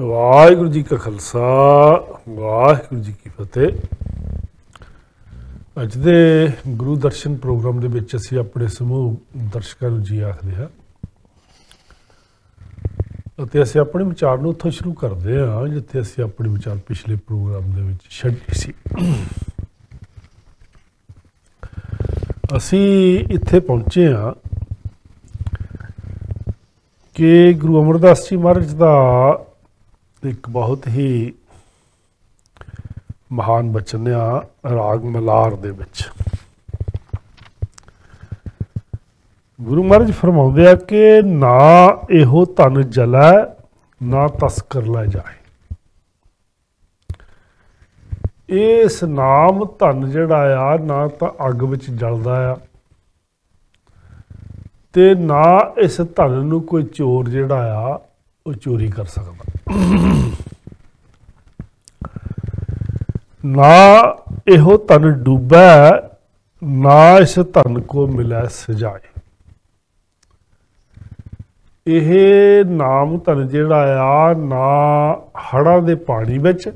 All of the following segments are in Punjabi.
ਵਾਹਿਗੁਰੂ ਜੀ ਕਾ ਖਾਲਸਾ, ਵਾਹਿਗੁਰੂ ਜੀ ਕੀ ਫਤਿਹ। ਅੱਜ ਦੇ ਗੁਰੂ ਦਰਸ਼ਨ ਪ੍ਰੋਗਰਾਮ ਦੇ ਵਿੱਚ ਅਸੀਂ ਆਪਣੇ ਸਮੂਹ ਦਰਸ਼ਕਾਂ ਨੂੰ ਜੀ ਆਖਦੇ ਹਾਂ। ਅਤੇ ਅਸੀਂ ਆਪਣੇ ਵਿਚਾਰ ਨੂੰ ਉੱਥੋਂ ਸ਼ੁਰੂ ਕਰਦੇ ਹਾਂ, ਜਿੱਥੇ ਅਸੀਂ ਆਪਣੇ ਵਿਚਾਰ ਪਿਛਲੇ ਪ੍ਰੋਗਰਾਮ ਦੇ ਵਿੱਚ ਛੱਡੇ ਸੀ। ਅਸੀਂ ਇੱਥੇ ਪਹੁੰਚੇ ਹਾਂ ਕਿ ਗੁਰੂ ਅਮਰਦਾਸ ਜੀ ਮਹਾਰਾਜ ਦਾ ਇੱਕ ਬਹੁਤ ਹੀ ਮਹਾਨ ਬਚਨ ਆ, ਰਾਗ ਮਲਾਰ ਦੇ ਵਿੱਚ। ਗੁਰੂ ਮਹਾਰਾਜ ਫਰਮਾਉਂਦੇ ਆ ਕਿ ਨਾ ਇਹੋ ਧਨ ਜਲੈ, ਨਾ ਤਸਕਰ ਲੈ ਜਾਏ। ਇਸ ਨਾਮ ਧਨ ਜਿਹੜਾ ਆ, ਨਾ ਤਾਂ ਅੱਗ ਵਿੱਚ ਜਲਦਾ ਆ ਤੇ ਨਾ ਇਸ ਧਨ ਨੂੰ ਕੋਈ ਚੋਰ ਜਿਹੜਾ ਆ, ਉਹ ਚੋਰੀ ਕਰ ਸਕਦਾ। ਨਾ ਇਹੋ ਧਨ ਡੂਬੈ, ਨਾ ਇਸ ਧਨ ਕੋ ਮਿਲੈ ਸਜਾਏ। ਇਹ ਨਾਮ ਧਨ ਜਿਹੜਾ ਆ, ਨਾ ਹੜਾਂ ਦੇ ਪਾਣੀ ਵਿੱਚ,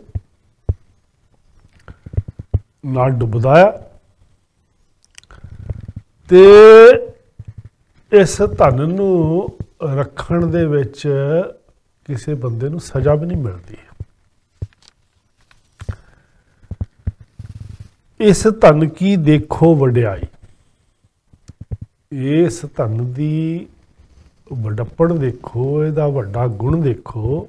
ਨਾ ਡੁੱਬਦਾ ਆ। ਤੇ ਇਸ ਧਨ ਨੂੰ ਰੱਖਣ ਦੇ ਵਿੱਚ ਕਿਸੇ ਬੰਦੇ ਨੂੰ ਸਜ਼ਾ ਵੀ ਨਹੀਂ ਮਿਲਦੀ। ਇਸ ਧਨ ਕੀ ਦੇਖੋ ਵਡਿਆਈ? ਇਸ ਧਨ ਦੀ ਵਡੱਪਣ ਦੇਖੋ, ਇਹਦਾ ਵੱਡਾ ਗੁਣ ਦੇਖੋ।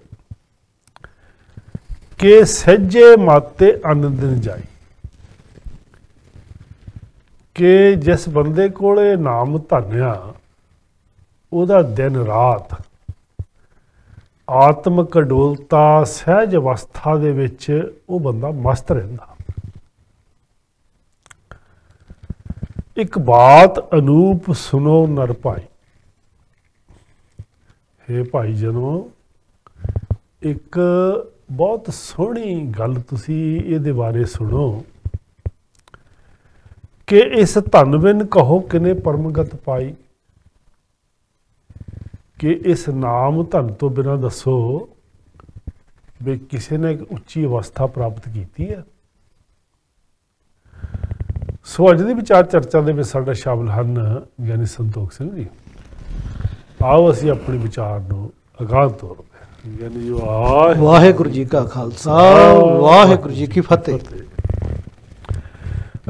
ਕਿ ਸਹਿਜੇ ਮਾਤੇ ਆਨੰਦ ਨ ਜਾਈ ਕਿ ਜਿਸ ਬੰਦੇ ਕੋਲੇ ਨਾਮ ਧਨਿਆ ਉਹਦਾ ਦਿਨ ਰਾਤ ਆਤਮਿਕ ਅਡੋਲਤਾ ਸਹਿਜ ਅਵਸਥਾ ਦੇ ਵਿੱਚ ਉਹ ਬੰਦਾ ਮਸਤ ਰਹਿੰਦਾ। ਇੱਕ ਬਾਤ ਅਨੂਪ ਸੁਨੋ ਨਰ ਭਾਈ। हे ਭਾਈ ਜਨੋ, ਇੱਕ ਬਹੁਤ ਸੋਹਣੀ ਗੱਲ ਤੁਸੀਂ ਇਹਦੇ ਬਾਰੇ ਸੁਣੋ ਕਿ ਇਸ ਧਨ ਬਿਨ ਕਹੋ ਕਿਨੇ ਪਰਮਗਤ ਪਾਈ। ਕਿ ਇਸ ਨਾਮ ਧਨ ਤੋਂ ਬਿਨਾ ਦੱਸੋ ਵੀ ਕਿਸੇ ਨੇ ਇੱਕ ਉੱਚੀ ਅਵਸਥਾ ਪ੍ਰਾਪਤ ਕੀਤੀ ਹੈ। ਸੋ ਅੱਜ ਦੀ ਵਿਚਾਰ ਚਰਚਾ ਦੇ ਵਿੱਚ ਸਾਡਾ ਸ਼ਾਮਲ ਹਨ ਗਿਆਨੀ ਸੰਤੋਖ ਸਿੰਘ ਜੀ। ਆਓ ਅਸੀਂ ਆਪਣੇ ਵਿਚਾਰ ਨੂੰ ਅਗਾਹ ਤੋਰਦੇ ਗਿਆਨੀ ਜੀ ਵਾਹ ਵਾਹਿਗੁਰੂ ਜੀ ਕਾ ਖਾਲਸਾ ਵਾਹਿਗੁਰੂ ਜੀ ਕੀ ਫਤਿਹ।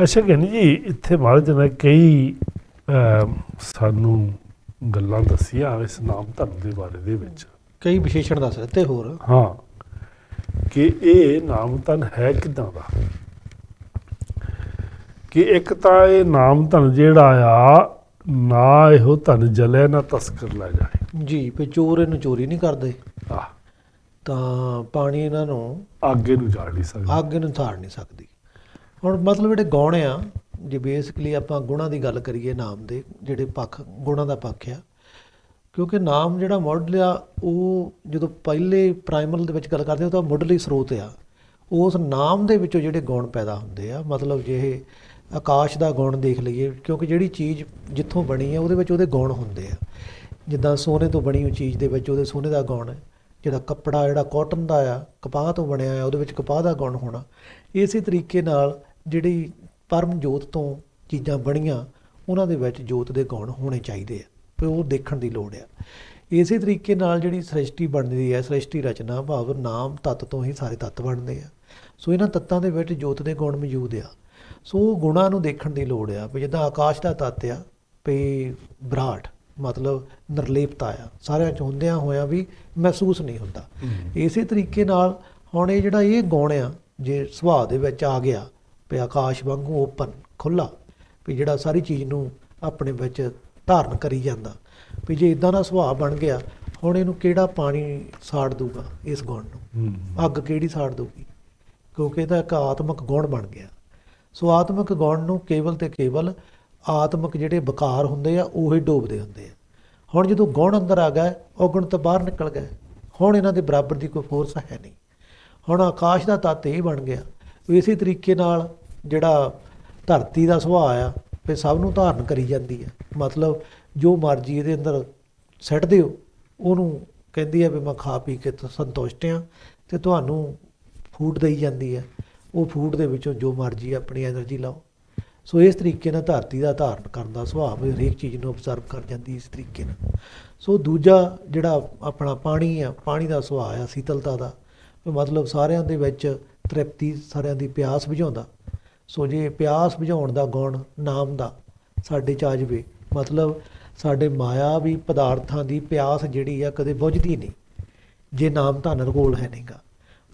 ਅੱਛਾ ਗਿਆਨੀ ਜੀ ਇੱਥੇ ਮਹਾਰਾਜ ਨੇ ਕਈ ਸਾਨੂੰ ਗੱਲਾਂ ਦੱਸੀਆਂ ਇਸ ਨਾਮ ਧਨ ਦੇ ਬਾਰੇ ਦੇ ਵਿੱਚ। ਕਈ ਵਿਸ਼ੇਸ਼ਣ ਦੱਸ ਦਿੱਤੇ ਹੋਰ। ਹਾਂ ਕਿ ਇਹ ਨਾਮ ਧਨ ਹੈ ਕਿਦਾਂ ਦਾ? ਕਿ ਇੱਕ ਤਾਂ ਇਹ ਨਾਮ ਧਨ ਜਿਹੜਾ ਆ ਨਾ ਇਹੋ ਧਨ ਜਲੇ ਨਾ ਤਸਕਰ ਲੈ ਜਾਏ। ਜੀ ਵੀ ਚੋਰ ਇਹਨੂੰ ਚੋਰੀ ਨਹੀਂ ਕਰਦੇ। ਆ ਤਾਂ ਪਾਣੀ ਇਹਨਾਂ ਨੂੰ ਅੱਗੇ ਨੂੰ ਜਾ ਨਹੀਂ ਸਕਦਾ। ਅੱਗ ਨੂੰ ਥਾੜ ਨਹੀਂ ਸਕਦੀ। ਹੁਣ ਮਤਲਬ ਜਿਹੜੇ ਗੌਣ ਆ ਜੇ ਬੇਸਿਕਲੀ ਆਪਾਂ ਗੁਣਾਂ ਦੀ ਗੱਲ ਕਰੀਏ ਨਾਮ ਦੇ, ਜਿਹੜੇ ਪੱਖ, ਗੁਣਾਂ ਦਾ ਪੱਖ ਆ, ਕਿਉਂਕਿ ਨਾਮ ਜਿਹੜਾ ਮੁੱਢ ਆ, ਉਹ ਜਦੋਂ ਪਹਿਲੇ ਪ੍ਰਾਈਮਲ ਦੇ ਵਿੱਚ ਗੱਲ ਕਰਦੇ ਹਾਂ ਤਾਂ ਮੁੱਢਲੀ ਸਰੋਤ ਆ। ਉਸ ਨਾਮ ਦੇ ਵਿੱਚੋਂ ਜਿਹੜੇ ਗੁਣ ਪੈਦਾ ਹੁੰਦੇ ਆ, ਮਤਲਬ ਜੇ ਆਕਾਸ਼ ਦਾ ਗੁਣ ਦੇਖ ਲਈਏ, ਕਿਉਂਕਿ ਜਿਹੜੀ ਚੀਜ਼ ਜਿੱਥੋਂ ਬਣੀ ਆ, ਉਹਦੇ ਵਿੱਚ ਉਹਦੇ ਗੁਣ ਹੁੰਦੇ ਆ। ਜਿੱਦਾਂ ਸੋਨੇ ਤੋਂ ਬਣੀ ਹੋਈ ਚੀਜ਼ ਦੇ ਵਿੱਚ ਉਹਦੇ ਸੋਨੇ ਦਾ ਗੁਣ ਹੈ ਜਿਹੜਾ ਕੱਪੜਾ, ਜਿਹੜਾ ਕਾਟਨ ਦਾ ਆ, ਕਪਾਹ ਤੋਂ ਬਣਿਆ ਆ, ਉਹਦੇ ਵਿੱਚ ਕਪਾਹ ਦਾ ਗੁਣ ਹੋਣਾ। ਇਸੇ ਤਰੀਕੇ ਨਾਲ ਜਿਹੜੀ ਪਰਮ ਜੋਤ ਤੋਂ ਚੀਜ਼ਾਂ ਬਣੀਆਂ ਉਹਨਾਂ ਦੇ ਵਿੱਚ ਜੋਤ ਦੇ ਗੁਣ ਹੋਣੇ ਚਾਹੀਦੇ ਆ ਤੇ ਉਹ ਦੇਖਣ ਦੀ ਲੋੜ ਆ। ਇਸੇ ਤਰੀਕੇ ਨਾਲ ਜਿਹੜੀ ਸ੍ਰਿਸ਼ਟੀ ਬਣਦੀ ਹੈ ਸ੍ਰਿਸ਼ਟੀ ਰਚਨਾ ਭਾਵ ਨਾਮ ਤੱਤ ਤੋਂ ਹੀ ਸਾਰੇ ਤੱਤ ਬਣਦੇ ਆ। ਸੋ ਇਹਨਾਂ ਤੱਤਾਂ ਦੇ ਵਿੱਚ ਜੋਤ ਦੇ ਗੁਣ ਮੌਜੂਦ ਆ। ਸੋ ਉਹ ਗੁਣਾਂ ਨੂੰ ਦੇਖਣ ਦੀ ਲੋੜ ਆ ਵੀ ਜਿੱਦਾਂ ਆਕਾਸ਼ ਦਾ ਤੱਤ ਆ ਵੀ ਵਿਰਾਟ ਮਤਲਬ ਨਿਰਲੇਪਤਾ ਆ। ਸਾਰਿਆਂ ਚ ਹੁੰਦਿਆਂ ਹੋਇਆਂ ਵੀ ਮਹਿਸੂਸ ਨਹੀਂ ਹੁੰਦਾ। ਇਸੇ ਤਰੀਕੇ ਨਾਲ ਹੁਣ ਇਹ ਜਿਹੜਾ ਇਹ ਗੁਣ ਆ ਜੇ ਸੁਭਾਅ ਦੇ ਵਿੱਚ ਆ ਗਿਆ ਵੀ ਆਕਾਸ਼ ਵਾਂਗੂ ਓਪਨ ਖੁੱਲਾ ਵੀ ਜਿਹੜਾ ਸਾਰੀ ਚੀਜ਼ ਨੂੰ ਆਪਣੇ ਵਿੱਚ ਧਾਰਨ ਕਰੀ ਜਾਂਦਾ। ਵੀ ਜੇ ਇਦਾਂ ਦਾ ਸੁਭਾਅ ਬਣ ਗਿਆ ਹੁਣ ਇਹਨੂੰ ਕਿਹੜਾ ਪਾਣੀ ਸਾੜ ਦੂਗਾ ਇਸ ਗੁਣ ਨੂੰ? ਹੂੰ। ਅੱਗ ਕਿਹੜੀ ਸਾੜ ਦੂਗੀ ਕਿਉਂਕਿ ਇਹਦਾ ਇੱਕ ਆਤਮਿਕ ਗੁਣ ਬਣ ਗਿਆ। ਸੋ ਆਤਮਿਕ ਗੁਣ ਨੂੰ ਕੇਵਲ ਤੇ ਕੇਵਲ ਆਤਮਿਕ ਜਿਹੜੇ ਵਿਕਾਰ ਹੁੰਦੇ ਆ ਉਹੀ ਡੋਬਦੇ ਹੁੰਦੇ ਆ। ਹੁਣ ਜਦੋਂ ਗੁਣ ਅੰਦਰ ਆ ਗਿਆ ਉਹ ਗੁਣ ਤਾਂ ਬਾਹਰ ਨਿਕਲ ਗਏ ਹੁਣ ਇਹਨਾਂ ਦੇ ਬਰਾਬਰ ਦੀ ਕੋਈ ਫੋਰਸ ਹੈ ਨਹੀਂ। ਹੁਣ ਆਕਾਸ਼ ਦਾ ਤੱਤ ਇਹ ਬਣ ਗਿਆ ਇਸੇ ਤਰੀਕੇ ਨਾਲ ਜਿਹੜਾ ਧਰਤੀ ਦਾ ਸੁਭਾਅ ਆ ਵੀ ਸਭ ਨੂੰ ਧਾਰਨ ਕਰੀ ਜਾਂਦੀ ਹੈ ਮਤਲਬ ਜੋ ਮਰਜ਼ੀ ਇਹਦੇ ਅੰਦਰ ਸੈੱਟ ਦਿਓ, ਉਹਨੂੰ ਕਹਿੰਦੀ ਆ ਵੀ ਮੈਂ ਖਾ ਪੀ ਕੇ ਸੰਤੁਸ਼ਟ ਆ ਤੇ ਤੁਹਾਨੂੰ ਫੂਡ ਦੇਈ ਜਾਂਦੀ ਹੈ ਉਹ ਫੂਡ ਦੇ ਵਿੱਚੋਂ ਜੋ ਮਰਜ਼ੀ ਆਪਣੀ એનર્ਜੀ ਲਾਓ। ਸੋ ਇਸ ਤਰੀਕੇ ਨਾਲ ਧਰਤੀ ਦਾ ਧਾਰਨ ਕਰਨ ਦਾ ਸੁਭਾਅ ਵੀ ਹਰੇਕ ਚੀਜ਼ ਨੂੰ ਅਬਜ਼ਰਵ ਕਰ ਜਾਂਦੀ ਇਸ ਤਰੀਕੇ ਨਾਲ। ਸੋ ਦੂਜਾ ਜਿਹੜਾ ਆਪਣਾ ਪਾਣੀ ਆ, ਪਾਣੀ ਦਾ ਸੁਭਾਅ ਆ, ਸ਼ੀਤਲਤਾ ਦਾ, ਮਤਲਬ ਸਾਰਿਆਂ ਦੇ ਵਿੱਚ ਤ੍ਰਿਪਤੀ ਸਾਰਿਆਂ ਦੀ ਪਿਆਸ ਬੁਝਾਉਂਦਾ। ਸੋ ਜੇ ਪਿਆਸ ਬੁਝਾਉਣ ਦਾ ਗੁਣ ਨਾਮ ਦਾ, ਸਾਡੇ ਚ ਆ ਜਾਵੇ ਮਤਲਬ ਸਾਡੇ ਮਾਇਆ ਵੀ ਪਦਾਰਥਾਂ ਦੀ ਪਿਆਸ ਜਿਹੜੀ ਆ ਕਦੇ ਬੁਝਦੀ ਨਹੀਂ। ਜੇ ਨਾਮ ਧਨ ਕੋਲ ਹੈ ਨਹੀਂਗਾ।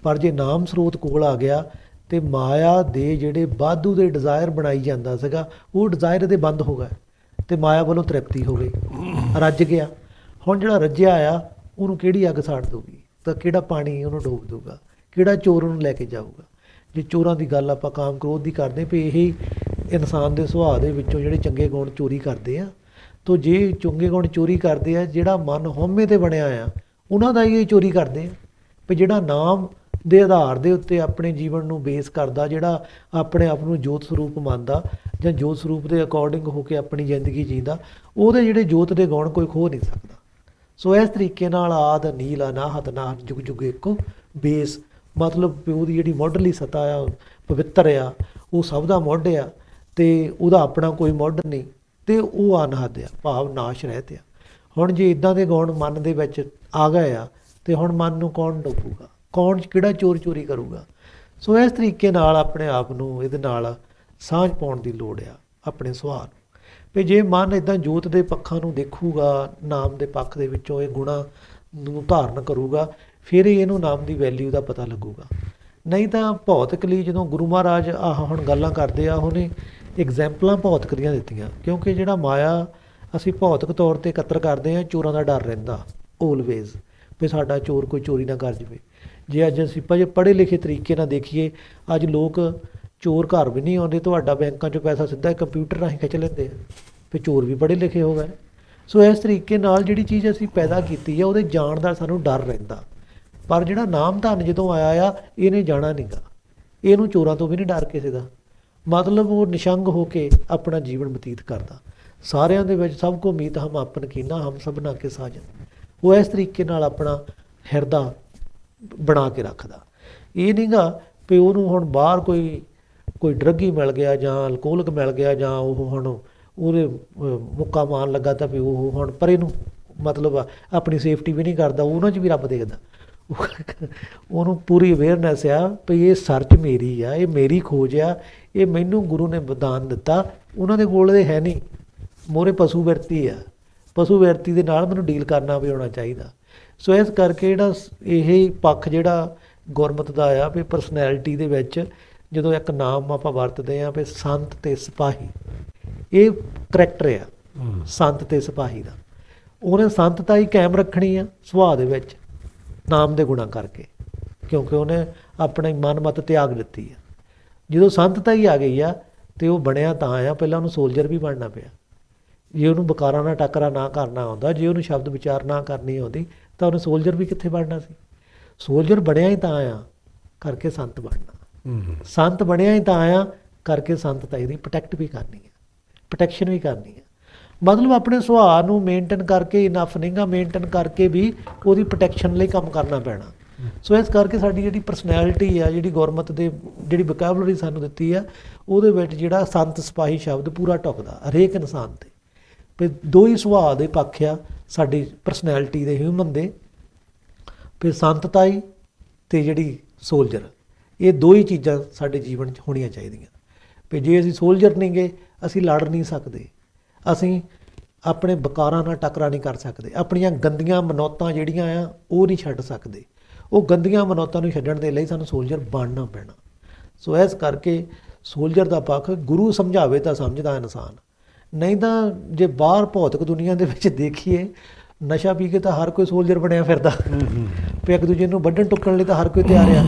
ਪਰ ਜੇ ਨਾਮ ਸਰੋਤ ਕੋਲ ਆ ਗਿਆ, ਤੇ ਮਾਇਆ ਦੇ ਜਿਹੜੇ ਬਾਧੂ ਦੇ ਡਿਜ਼ਾਇਰ ਬਣਾਈ ਜਾਂਦਾ ਸੀਗਾ, ਉਹ ਡਿਜ਼ਾਇਰ ਇਹਦੇ ਬੰਦ ਹੋ ਗਏ, ਤੇ ਮਾਇਆ ਵੱਲੋਂ ਤ੍ਰਿਪਤੀ ਹੋ ਗਈ। ਰੱਜ ਗਿਆ। ਹੁਣ ਜਿਹੜਾ ਰੱਜਿਆ ਆ, ਉਹਨੂੰ ਕਿਹੜੀ ਅੱਗ ਸਾੜ ਦੂਗੀ ਤਾਂ ਕਿਹੜਾ ਪਾਣੀ ਉਹਨੂੰ ਡੋਬ ਦੂਗਾ ਕਿਹੜਾ ਚੋਰ ਉਹਨੂੰ ਲੈ ਕੇ ਜਾਊਗਾ? ਜੇ ਚੋਰਾਂ ਦੀ ਗੱਲ ਆਪਾਂ ਕਾਮ ਕ੍ਰੋਧ ਦੀ ਕਰਦੇ ਵੀ ਇਹੀ ਇਨਸਾਨ ਦੇ ਸੁਭਾਅ ਦੇ ਵਿੱਚੋਂ ਜਿਹੜੇ ਚੰਗੇ ਗੁਣ ਚੋਰੀ ਕਰਦੇ ਆ, ਤੋ ਜੇ ਚੰਗੇ ਗੁਣ ਚੋਰੀ ਕਰਦੇ ਆ, ਜਿਹੜਾ ਮਨ ਹਉਮੈ ਤੇ ਬਣਿਆ ਆ, ਉਹਨਾਂ ਦਾ ਹੀ ਇਹ ਚੋਰੀ ਕਰਦੇ ਆ। ਵੀ ਜਿਹੜਾ ਨਾਮ ਦੇ ਆਧਾਰ ਦੇ ਉੱਤੇ ਆਪਣੇ ਜੀਵਨ ਨੂੰ ਬੇਸ ਕਰਦਾ, ਜਿਹੜਾ ਆਪਣੇ ਆਪ ਨੂੰ ਜੋਤ ਸਰੂਪ ਮੰਨਦਾ, ਜਾਂ ਜੋਤ ਸਰੂਪ ਦੇ ਅਕੋਰਡਿੰਗ ਹੋ ਕੇ ਆਪਣੀ ਜ਼ਿੰਦਗੀ ਜੀਂਦਾ, ਉਹਦੇ ਜਿਹੜੇ ਜੋਤ ਦੇ ਗੁਣ ਕੋਈ ਖੋ ਨਹੀਂ ਸਕਦਾ। ਸੋ ਇਸ ਤਰੀਕੇ ਨਾਲ ਆਦ, ਨੀਲ, ਅਨਾਹਤ ਨਾਹ ਜੁਗ ਜੁਗ ਇੱਕੋ ਬੇਸ ਮਤਲਬ ਵੀ ਉਹਦੀ ਜਿਹੜੀ ਮੁੱਢਲੀ ਸਤਾ ਆ, ਪਵਿੱਤਰ ਆ, ਉਹ ਸਭ ਦਾ ਮੁੱਢ ਆ ਤੇ ਉਹਦਾ ਆਪਣਾ ਕੋਈ ਮੁੱਢ ਨਹੀਂ ਤੇ ਉਹ ਅਨਹਦ ਆ, ਭਾਵ ਨਾਸ਼ ਰਹਿਤ ਆ। ਹੁਣ ਜੇ ਇਦਾਂ ਦੇ ਗਾਉਣ ਮਨ ਦੇ ਵਿੱਚ ਆ ਗਏ ਆ ਤੇ ਹੁਣ ਮਨ ਨੂੰ ਕੌਣ ਡੋਬੂਗਾ ਕੌਣ ਕਿਹੜਾ ਚੋਰ ਚੋਰੀ ਕਰੂਗਾ? ਸੋ ਇਸ ਤਰੀਕੇ ਨਾਲ ਆਪਣੇ ਆਪ ਨੂੰ ਇਹਦੇ ਨਾਲ ਸਾਂਝ ਪਾਉਣ ਦੀ ਲੋੜ ਆ, ਆਪਣੇ ਸੁਭਾਅ ਨੂੰ। ਵੀ ਜੇ ਮਨ ਇਦਾਂ ਜੋਤ ਦੇ ਪੱਖਾਂ ਨੂੰ ਦੇਖੂਗਾ, ਨਾਮ ਦੇ ਪੱਖ ਦੇ ਵਿੱਚੋਂ ਇਹ ਗੁਣਾ ਨੂੰ ਧਾਰਨ ਕਰੂਗਾ ਫਿਰ ਹੀ ਇਹਨੂੰ ਨਾਮ ਦੀ ਵੈਲਿਊ ਦਾ ਪਤਾ ਲੱਗੂਗਾ। ਨਹੀਂ ਤਾਂ ਭੌਤਿਕ ਲਈ ਜਦੋਂ ਗੁਰੂ ਮਹਾਰਾਜ ਆਹ ਹੁਣ ਗੱਲਾਂ ਕਰਦੇ ਆ, ਉਹਨੇ ਐਗਜ਼ੈਂਪਲਾਂ ਭੌਤਿਕ ਦੀਆਂ ਦਿੱਤੀਆਂ। ਕਿਉਂਕਿ ਜਿਹੜਾ ਮਾਇਆ ਅਸੀਂ ਭੌਤਿਕ ਤੌਰ ਤੇ ਇਕੱਤਰ ਕਰਦੇ ਆ, ਚੋਰਾਂ ਦਾ ਡਰ ਰਹਿੰਦਾ ਆਲਵੇਜ਼ ਵੀ ਸਾਡਾ ਚੋਰ ਕੋਈ ਚੋਰੀ ਨਾ ਕਰ ਜਵੇ। ਜੇ ਅੱਜ ਅਸੀਂ ਪਜੇ ਪੜ੍ਹੇ ਲਿਖੇ ਤਰੀਕੇ ਨਾਲ ਦੇਖੀਏ, ਅੱਜ ਲੋਕ ਚੋਰ ਘਰ ਵੀ ਨਹੀਂ ਆਉਂਦੇ, ਤੁਹਾਡਾ ਬੈਂਕਾਂ 'ਚੋਂ ਪੈਸਾ ਸਿੱਧਾ ਕੰਪਿਊਟਰ ਰਾਹੀਂ ਖਿੱਚ ਲੈਂਦੇ ਆ ਫਿਰ ਚੋਰ ਵੀ ਪੜ੍ਹੇ ਲਿਖੇ ਹੋ ਗਏ। ਸੋ ਇਸ ਤਰੀਕੇ ਨਾਲ ਜਿਹੜੀ ਚੀਜ਼ ਅਸੀਂ ਪੈਦਾ ਕੀਤੀ ਆ, ਉਹਦੇ ਜਾਣ ਦਾ ਸਾਨੂੰ ਡਰ ਰਹਿੰਦਾ। ਪਰ ਜਿਹੜਾ ਨਾਮ ਧਨ ਜਦੋਂ ਆਇਆ ਆ, ਇਹਨੇ ਜਾਣਾ ਨਹੀਂਗਾ ਇਹਨੂੰ ਚੋਰਾਂ ਤੋਂ ਵੀ ਨਹੀਂ ਡਰ ਕਿਸੇ ਦਾ। ਮਤਲਬ ਉਹ ਨਿਸ਼ੰਗ ਹੋ ਕੇ ਆਪਣਾ ਜੀਵਨ ਬਤੀਤ ਕਰਦਾ। ਸਾਰਿਆਂ ਦੇ ਵਿੱਚ ਸਭ ਕੋ ਮੀਤ ਹਮ ਆਪਨ ਕੀਨਾ, ਹਮ ਸਭਨਾ ਕੇ ਸਾਜਨ। ਉਹ ਇਸ ਤਰੀਕੇ ਨਾਲ ਆਪਣਾ ਹਿਰਦਾ ਬਣਾ ਕੇ ਰੱਖਦਾ। ਇਹ ਨਹੀਂਗਾ ਵੀ ਉਹਨੂੰ ਹੁਣ ਬਾਹਰ ਕੋਈ ਕੋਈ ਡਰੱਗੀ ਮਿਲ ਗਿਆ ਜਾਂ ਅਲਕੋਹਲਕ ਮਿਲ ਗਿਆ ਜਾਂ ਉਹ ਹੁਣ ਉਹਦੇ ਮੁੱਕਾ ਮਾਰਨ ਲੱਗਾ ਤਾਂ ਵੀ ਉਹ ਹੁਣ, ਪਰੇ ਨੂੰ ਮਤਲਬ ਆਪਣੀ ਸੇਫਟੀ ਵੀ ਨਹੀਂ ਕਰਦਾ ਉਹਨਾਂ 'ਚ ਵੀ ਰੱਬ ਦੇਖਦਾ। ਉਹਨੂੰ ਪੂਰੀ ਅਵੇਅਰਨੈਸ ਆ ਵੀ ਇਹ ਸਰਚ ਮੇਰੀ ਆ ਇਹ ਮੇਰੀ ਖੋਜ ਆ ਇਹ ਮੈਨੂੰ ਗੁਰੂ ਨੇ ਵਰਦਾਨ ਦਿੱਤਾ ਉਹਨਾਂ ਦੇ ਕੋਲ ਇਹ ਹੈ ਨਹੀਂ। ਮੋਰੇ ਪਸ਼ੂ ਵਰਤੀ ਆ। ਪਸ਼ੂ ਵਰਤੀ ਦੇ ਨਾਲ ਮੈਨੂੰ ਡੀਲ ਕਰਨਾ ਵੀ ਆਉਣਾ ਚਾਹੀਦਾ। ਸੋ ਇਸ ਕਰਕੇ ਜਿਹੜਾ ਇਹ ਪੱਖ ਜਿਹੜਾ ਗੁਰਮਤ ਦਾ ਆ ਵੀ ਪਰਸਨੈਲਿਟੀ ਦੇ ਵਿੱਚ ਜਦੋਂ ਇੱਕ ਨਾਮ ਆਪਾਂ ਵਰਤਦੇ ਆ ਵੀ ਸੰਤ ਤੇ ਸਿਪਾਹੀ ਇਹ ਕਰੈਕਟਰ ਆ। ਸੰਤ ਤੇ ਸਿਪਾਹੀ ਦਾ। ਉਹਨੇ ਸੰਤਤਾ ਹੀ ਕਾਇਮ ਰੱਖਣੀ ਆ ਸੁਭਾਅ ਦੇ ਵਿੱਚ। ਨਾਮ ਦੇ ਗੁਣਾ ਕਰਕੇ ਕਿਉਂਕਿ ਉਹਨੇ ਆਪਣਾ ਮਨ ਮਤ ਤਿਆਗ ਦਿੱਤੀ ਆ ਜਦੋਂ ਸੰਤਤਾ ਹੀ ਆ ਗਈ ਆ ਤੇ ਉਹ ਬਣਿਆ ਤਾਂ ਆ ਪਹਿਲਾਂ ਉਹਨੂੰ ਸੋਲਜਰ ਵੀ ਬਣਨਾ ਪਿਆ। ਜੇ ਉਹਨੂੰ ਬਕਾਰਾਂ ਨਾਲ ਟੱਕਰਾ ਨਾ ਕਰਨਾ ਆਉਂਦਾ ਜੇ ਉਹਨੂੰ ਸ਼ਬਦ ਵਿਚਾਰ ਨਾ ਕਰਨੀ ਆਉਂਦੀ ਤਾਂ ਉਹਨੇ ਸੋਲਜਰ ਵੀ ਕਿੱਥੇ ਬਣਨਾ ਸੀ? ਸੋਲਜਰ ਬਣਿਆ ਹੀ ਤਾਂ ਆ ਕਰਕੇ ਸੰਤ ਬਣਨਾ। ਸੰਤ ਬਣਿਆ ਹੀ ਤਾਂ ਆ ਕਰਕੇ ਸੰਤਤਾ ਇਹਦੀ ਪ੍ਰੋਟੈਕਟ ਵੀ ਕਰਨੀ ਹੈ। ਪ੍ਰੋਟੈਕਸ਼ਨ ਵੀ ਕਰਨੀ ਹੈ। ਮਤਲਬ ਆਪਣੇ ਸੁਭਾਅ ਨੂੰ ਮੇਨਟੇਨ ਕਰਕੇ ਇਨਫ ਨਹੀਂਗਾ ਮੇਨਟੇਨ ਕਰਕੇ ਵੀ ਉਹਦੀ ਪ੍ਰੋਟੈਕਸ਼ਨ ਲਈ ਕੰਮ ਕਰਨਾ ਪੈਣਾ। ਸੋ ਇਸ ਕਰਕੇ ਸਾਡੀ ਜਿਹੜੀ ਪਰਸਨੈਲਿਟੀ ਆ, ਜਿਹੜੀ ਗੁਰਮਤ ਦੇ, ਜਿਹੜੀ ਵੋਕੈਬਲਰੀ ਸਾਨੂੰ ਦਿੱਤੀ ਆ, ਉਹਦੇ ਵਿੱਚ ਜਿਹੜਾ ਸੰਤ ਸਿਪਾਹੀ ਸ਼ਬਦ ਪੂਰਾ ਟੁਕਦਾ, ਹਰੇਕ ਇਨਸਾਨ ਤੇ। ਵੀ ਦੋ ਹੀ ਸੁਭਾਅ ਦੇ ਪੱਖ ਆ, ਸਾਡੀ ਪਰਸਨੈਲਿਟੀ ਦੇ ਹਿਊਮਨ ਦੇ ਫਿਰ ਸੰਤਤਾਈ ਤੇ ਜਿਹੜੀ ਸੋਲਜਰ ਇਹ ਦੋ ਹੀ ਚੀਜ਼ਾਂ ਸਾਡੇ ਜੀਵਨ 'ਚ ਹੋਣੀਆਂ ਚਾਹੀਦੀਆਂ। ਵੀ ਜੇ ਅਸੀਂ ਸੋਲਜਰ ਨਹੀਂਗੇ, ਅਸੀਂ ਲੜ ਨਹੀਂ ਸਕਦੇ। ਅਸੀਂ ਆਪਣੇ ਬਕਾਰਾਂ ਨਾਲ ਟਕਰਾ ਨਹੀਂ ਕਰ ਸਕਦੇ। ਆਪਣੀਆਂ ਗੰਦੀਆਂ ਮਨੌਤਾਂ ਜਿਹੜੀਆਂ ਆ ਉਹ ਨਹੀਂ ਛੱਡ ਸਕਦੇ। ਉਹ ਗੰਦੀਆਂ ਮਨੌਤਾਂ ਨੂੰ ਛੱਡਣ ਦੇ ਲਈ ਸਾਨੂੰ ਸੋਲਜਰ ਬਣਨਾ ਪੈਣਾ। ਸੋ ਇਸ ਕਰਕੇ ਸੋਲਜਰ ਦਾ ਪੱਖ ਗੁਰੂ ਸਮਝਾਵੇ ਤਾਂ ਸਮਝਦਾ ਇਨਸਾਨ। ਨਹੀਂ ਤਾਂ ਜੇ ਬਾਹਰ ਭੌਤਿਕ ਦੁਨੀਆ ਦੇ ਵਿੱਚ ਦੇਖੀਏ ਨਸ਼ਾ ਪੀ ਕੇ ਤਾਂ ਹਰ ਕੋਈ ਸੋਲਜਰ ਬਣਿਆ ਫਿਰਦਾ। ਵੀ ਇੱਕ ਦੂਜੇ ਨੂੰ ਵੱਢਣ ਟੁੱਕਣ ਲਈ ਤਾਂ ਹਰ ਕੋਈ ਤਿਆਰ ਆ।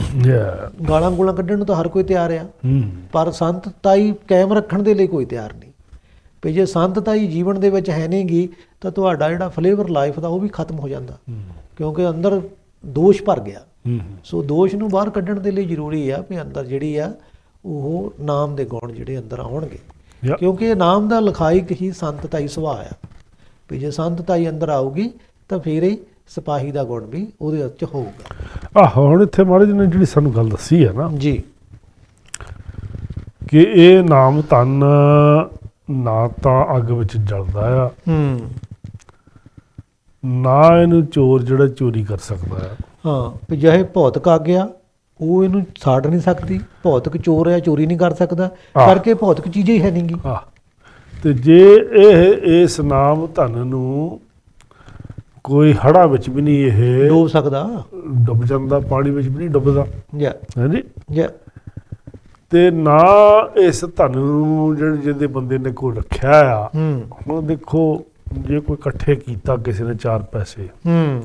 ਗਾਲਾਂ ਗੂਲਾਂ ਕੱਢਣ ਨੂੰ ਤਾਂ ਹਰ ਕੋਈ ਤਿਆਰ ਆ। ਪਰ ਸੰਤਤਾਈ ਕਾਇਮ ਰੱਖਣ ਦੇ ਲਈ ਕੋਈ ਤਿਆਰ ਨਹੀਂ। ਵੀ ਜੇ ਸੰਤਤਾਈ ਜੀਵਨ ਦੇ ਵਿੱਚ ਹੈ ਨਹੀਂਗੀ ਤਾਂ ਤੁਹਾਡਾ ਜਿਹੜਾ ਫਲੇਵਰ ਲਾਈਫ ਦਾ ਉਹ ਵੀ ਖਤਮ ਹੋ ਜਾਂਦਾ। ਕਿਉਂਕਿ ਅੰਦਰ ਦੋਸ਼ ਭਰ ਗਿਆ। ਸੋ ਦੋਸ਼ ਨੂੰ ਬਾਹਰ ਕੱਢਣ ਦੇ ਲਈ ਜ਼ਰੂਰੀ ਆ ਵੀ ਅੰਦਰ ਜਿਹੜੀ ਆ ਉਹ ਨਾਮ ਦੇ ਗੁਣ ਜਿਹੜੇ ਅੰਦਰ ਆਉਣਗੇ। ਕਿਉਂਕਿ ਇਹ ਨਾਮ ਦਾ ਲਖਾਇਕ ਹੀ ਸੰਤਤਾਈ ਸੁਭਾਅ ਆ। ਵੀ ਜੇ ਸੰਤਤਾਈ ਅੰਦਰ ਆਊਗੀ ਤਾਂ ਫਿਰ ਹੀ ਸਿਪਾਹੀ ਦਾ ਗੁਣ ਵੀ ਉਹਦੇ ਵਿੱਚ ਹੋਊਗਾ। ਆਹੋ ਹੁਣ ਇੱਥੇ ਮਹਾਰਾਜ ਨੇ ਜਿਹੜੀ ਸਾਨੂੰ ਗੱਲ ਦੱਸੀ ਹੈ ਨਾ ਜੀ। ਕਿ ਇਹ ਨਾਮ ਧਨ ਨਾ ਤਾਂ ਅੱਗ ਵਿੱਚ ਜਲਦਾ ਆ। ਹੂੰ। ਨਾ ਇਹਨੂੰ ਚੋਰ ਜਿਹੜਾ ਚੋਰੀ ਕਰ ਸਕਦਾ ਆ। ਹਾਂ ਵੀ ਜਿਹੇ ਭੌਤਿਕ ਆ ਗਿਆ ਉਹ ਇਹਨੂੰ ਸਾੜ ਨਹੀਂ ਸਕਦੀ। ਭੌਤਿਕ ਚੋਰ ਹੈ ਚੋਰੀ ਨਹੀਂ ਕਰ ਸਕਦਾ। ਹਾਂ। ਕਰਕੇ ਭੌਤਿਕ ਚੀਜ਼ ਹੀ ਹੈ ਨਹੀਂਗੀ ਆ ਤੇ ਜੇ ਇਹ ਇਸ ਨਾਮ ਧਨ ਨੂੰ ਕੋਈ ਹੜਾ ਵਿੱਚ ਵੀ ਨਹੀਂ ਇਹ ਡੋਬ ਸਕਦਾ। ਡੁੱਬ ਜਾਂਦਾ ਪਾਣੀ ਵਿੱਚ ਵੀ ਨਹੀਂ ਡੁੱਬਦਾ। ਜਾਂ ਹਾਂਜੀ। ਜਾਂ ਤੇ ਨਾ ਇਸ ਧਨ ਨੂੰ ਜਿਹੜੇ ਜਿਹਦੇ ਬੰਦੇ ਨੇ ਕੋਲ ਰੱਖਿਆ ਆ ਹੂੰ। ਹੁਣ ਦੇਖੋ ਜੇ ਕੋਈ ਇਕੱਠੇ ਕੀਤਾ ਕਿਸੇ ਨੇ ਚਾਰ ਪੈਸੇ ਹੂੰ।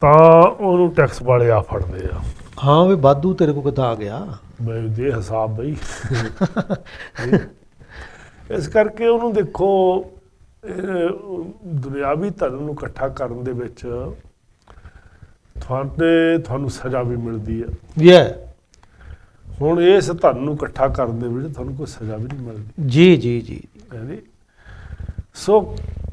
ਤਾਂ ਉਹਨੂੰ ਟੈਕਸ ਵਾਲੇ ਆ ਫੜਦੇ ਆ। ਹਾਂ ਵੀ ਵਾਧੂ ਤੇਰੇ ਕੋਲ ਕਿੱਥਾ ਆ ਗਿਆ? ਬਈ ਦੇ ਹਿਸਾਬ ਬਈ। ਇਸ ਕਰਕੇ ਉਹਨੂੰ ਦੇਖੋ ਦੁਨਿਆਵੀ ਧਨ ਨੂੰ ਇਕੱਠਾ ਕਰਨ ਦੇ ਵਿੱਚ ਤੁਹਾਡੇ ਤੁਹਾਨੂੰ ਸਜ਼ਾ ਵੀ ਮਿਲਦੀ ਹੈ ਯਾ ਹੁਣ ਇਸ ਧਨ ਨੂੰ ਇਕੱਠਾ ਕਰਨ ਦੇ ਵਿੱਚ ਤੁਹਾਨੂੰ ਕੋਈ ਸਜ਼ਾ ਵੀ ਨਹੀਂ ਮਿਲਦੀ। ਜੀ ਜੀ ਜੀ। ਹਾਂਜੀ ਸੋ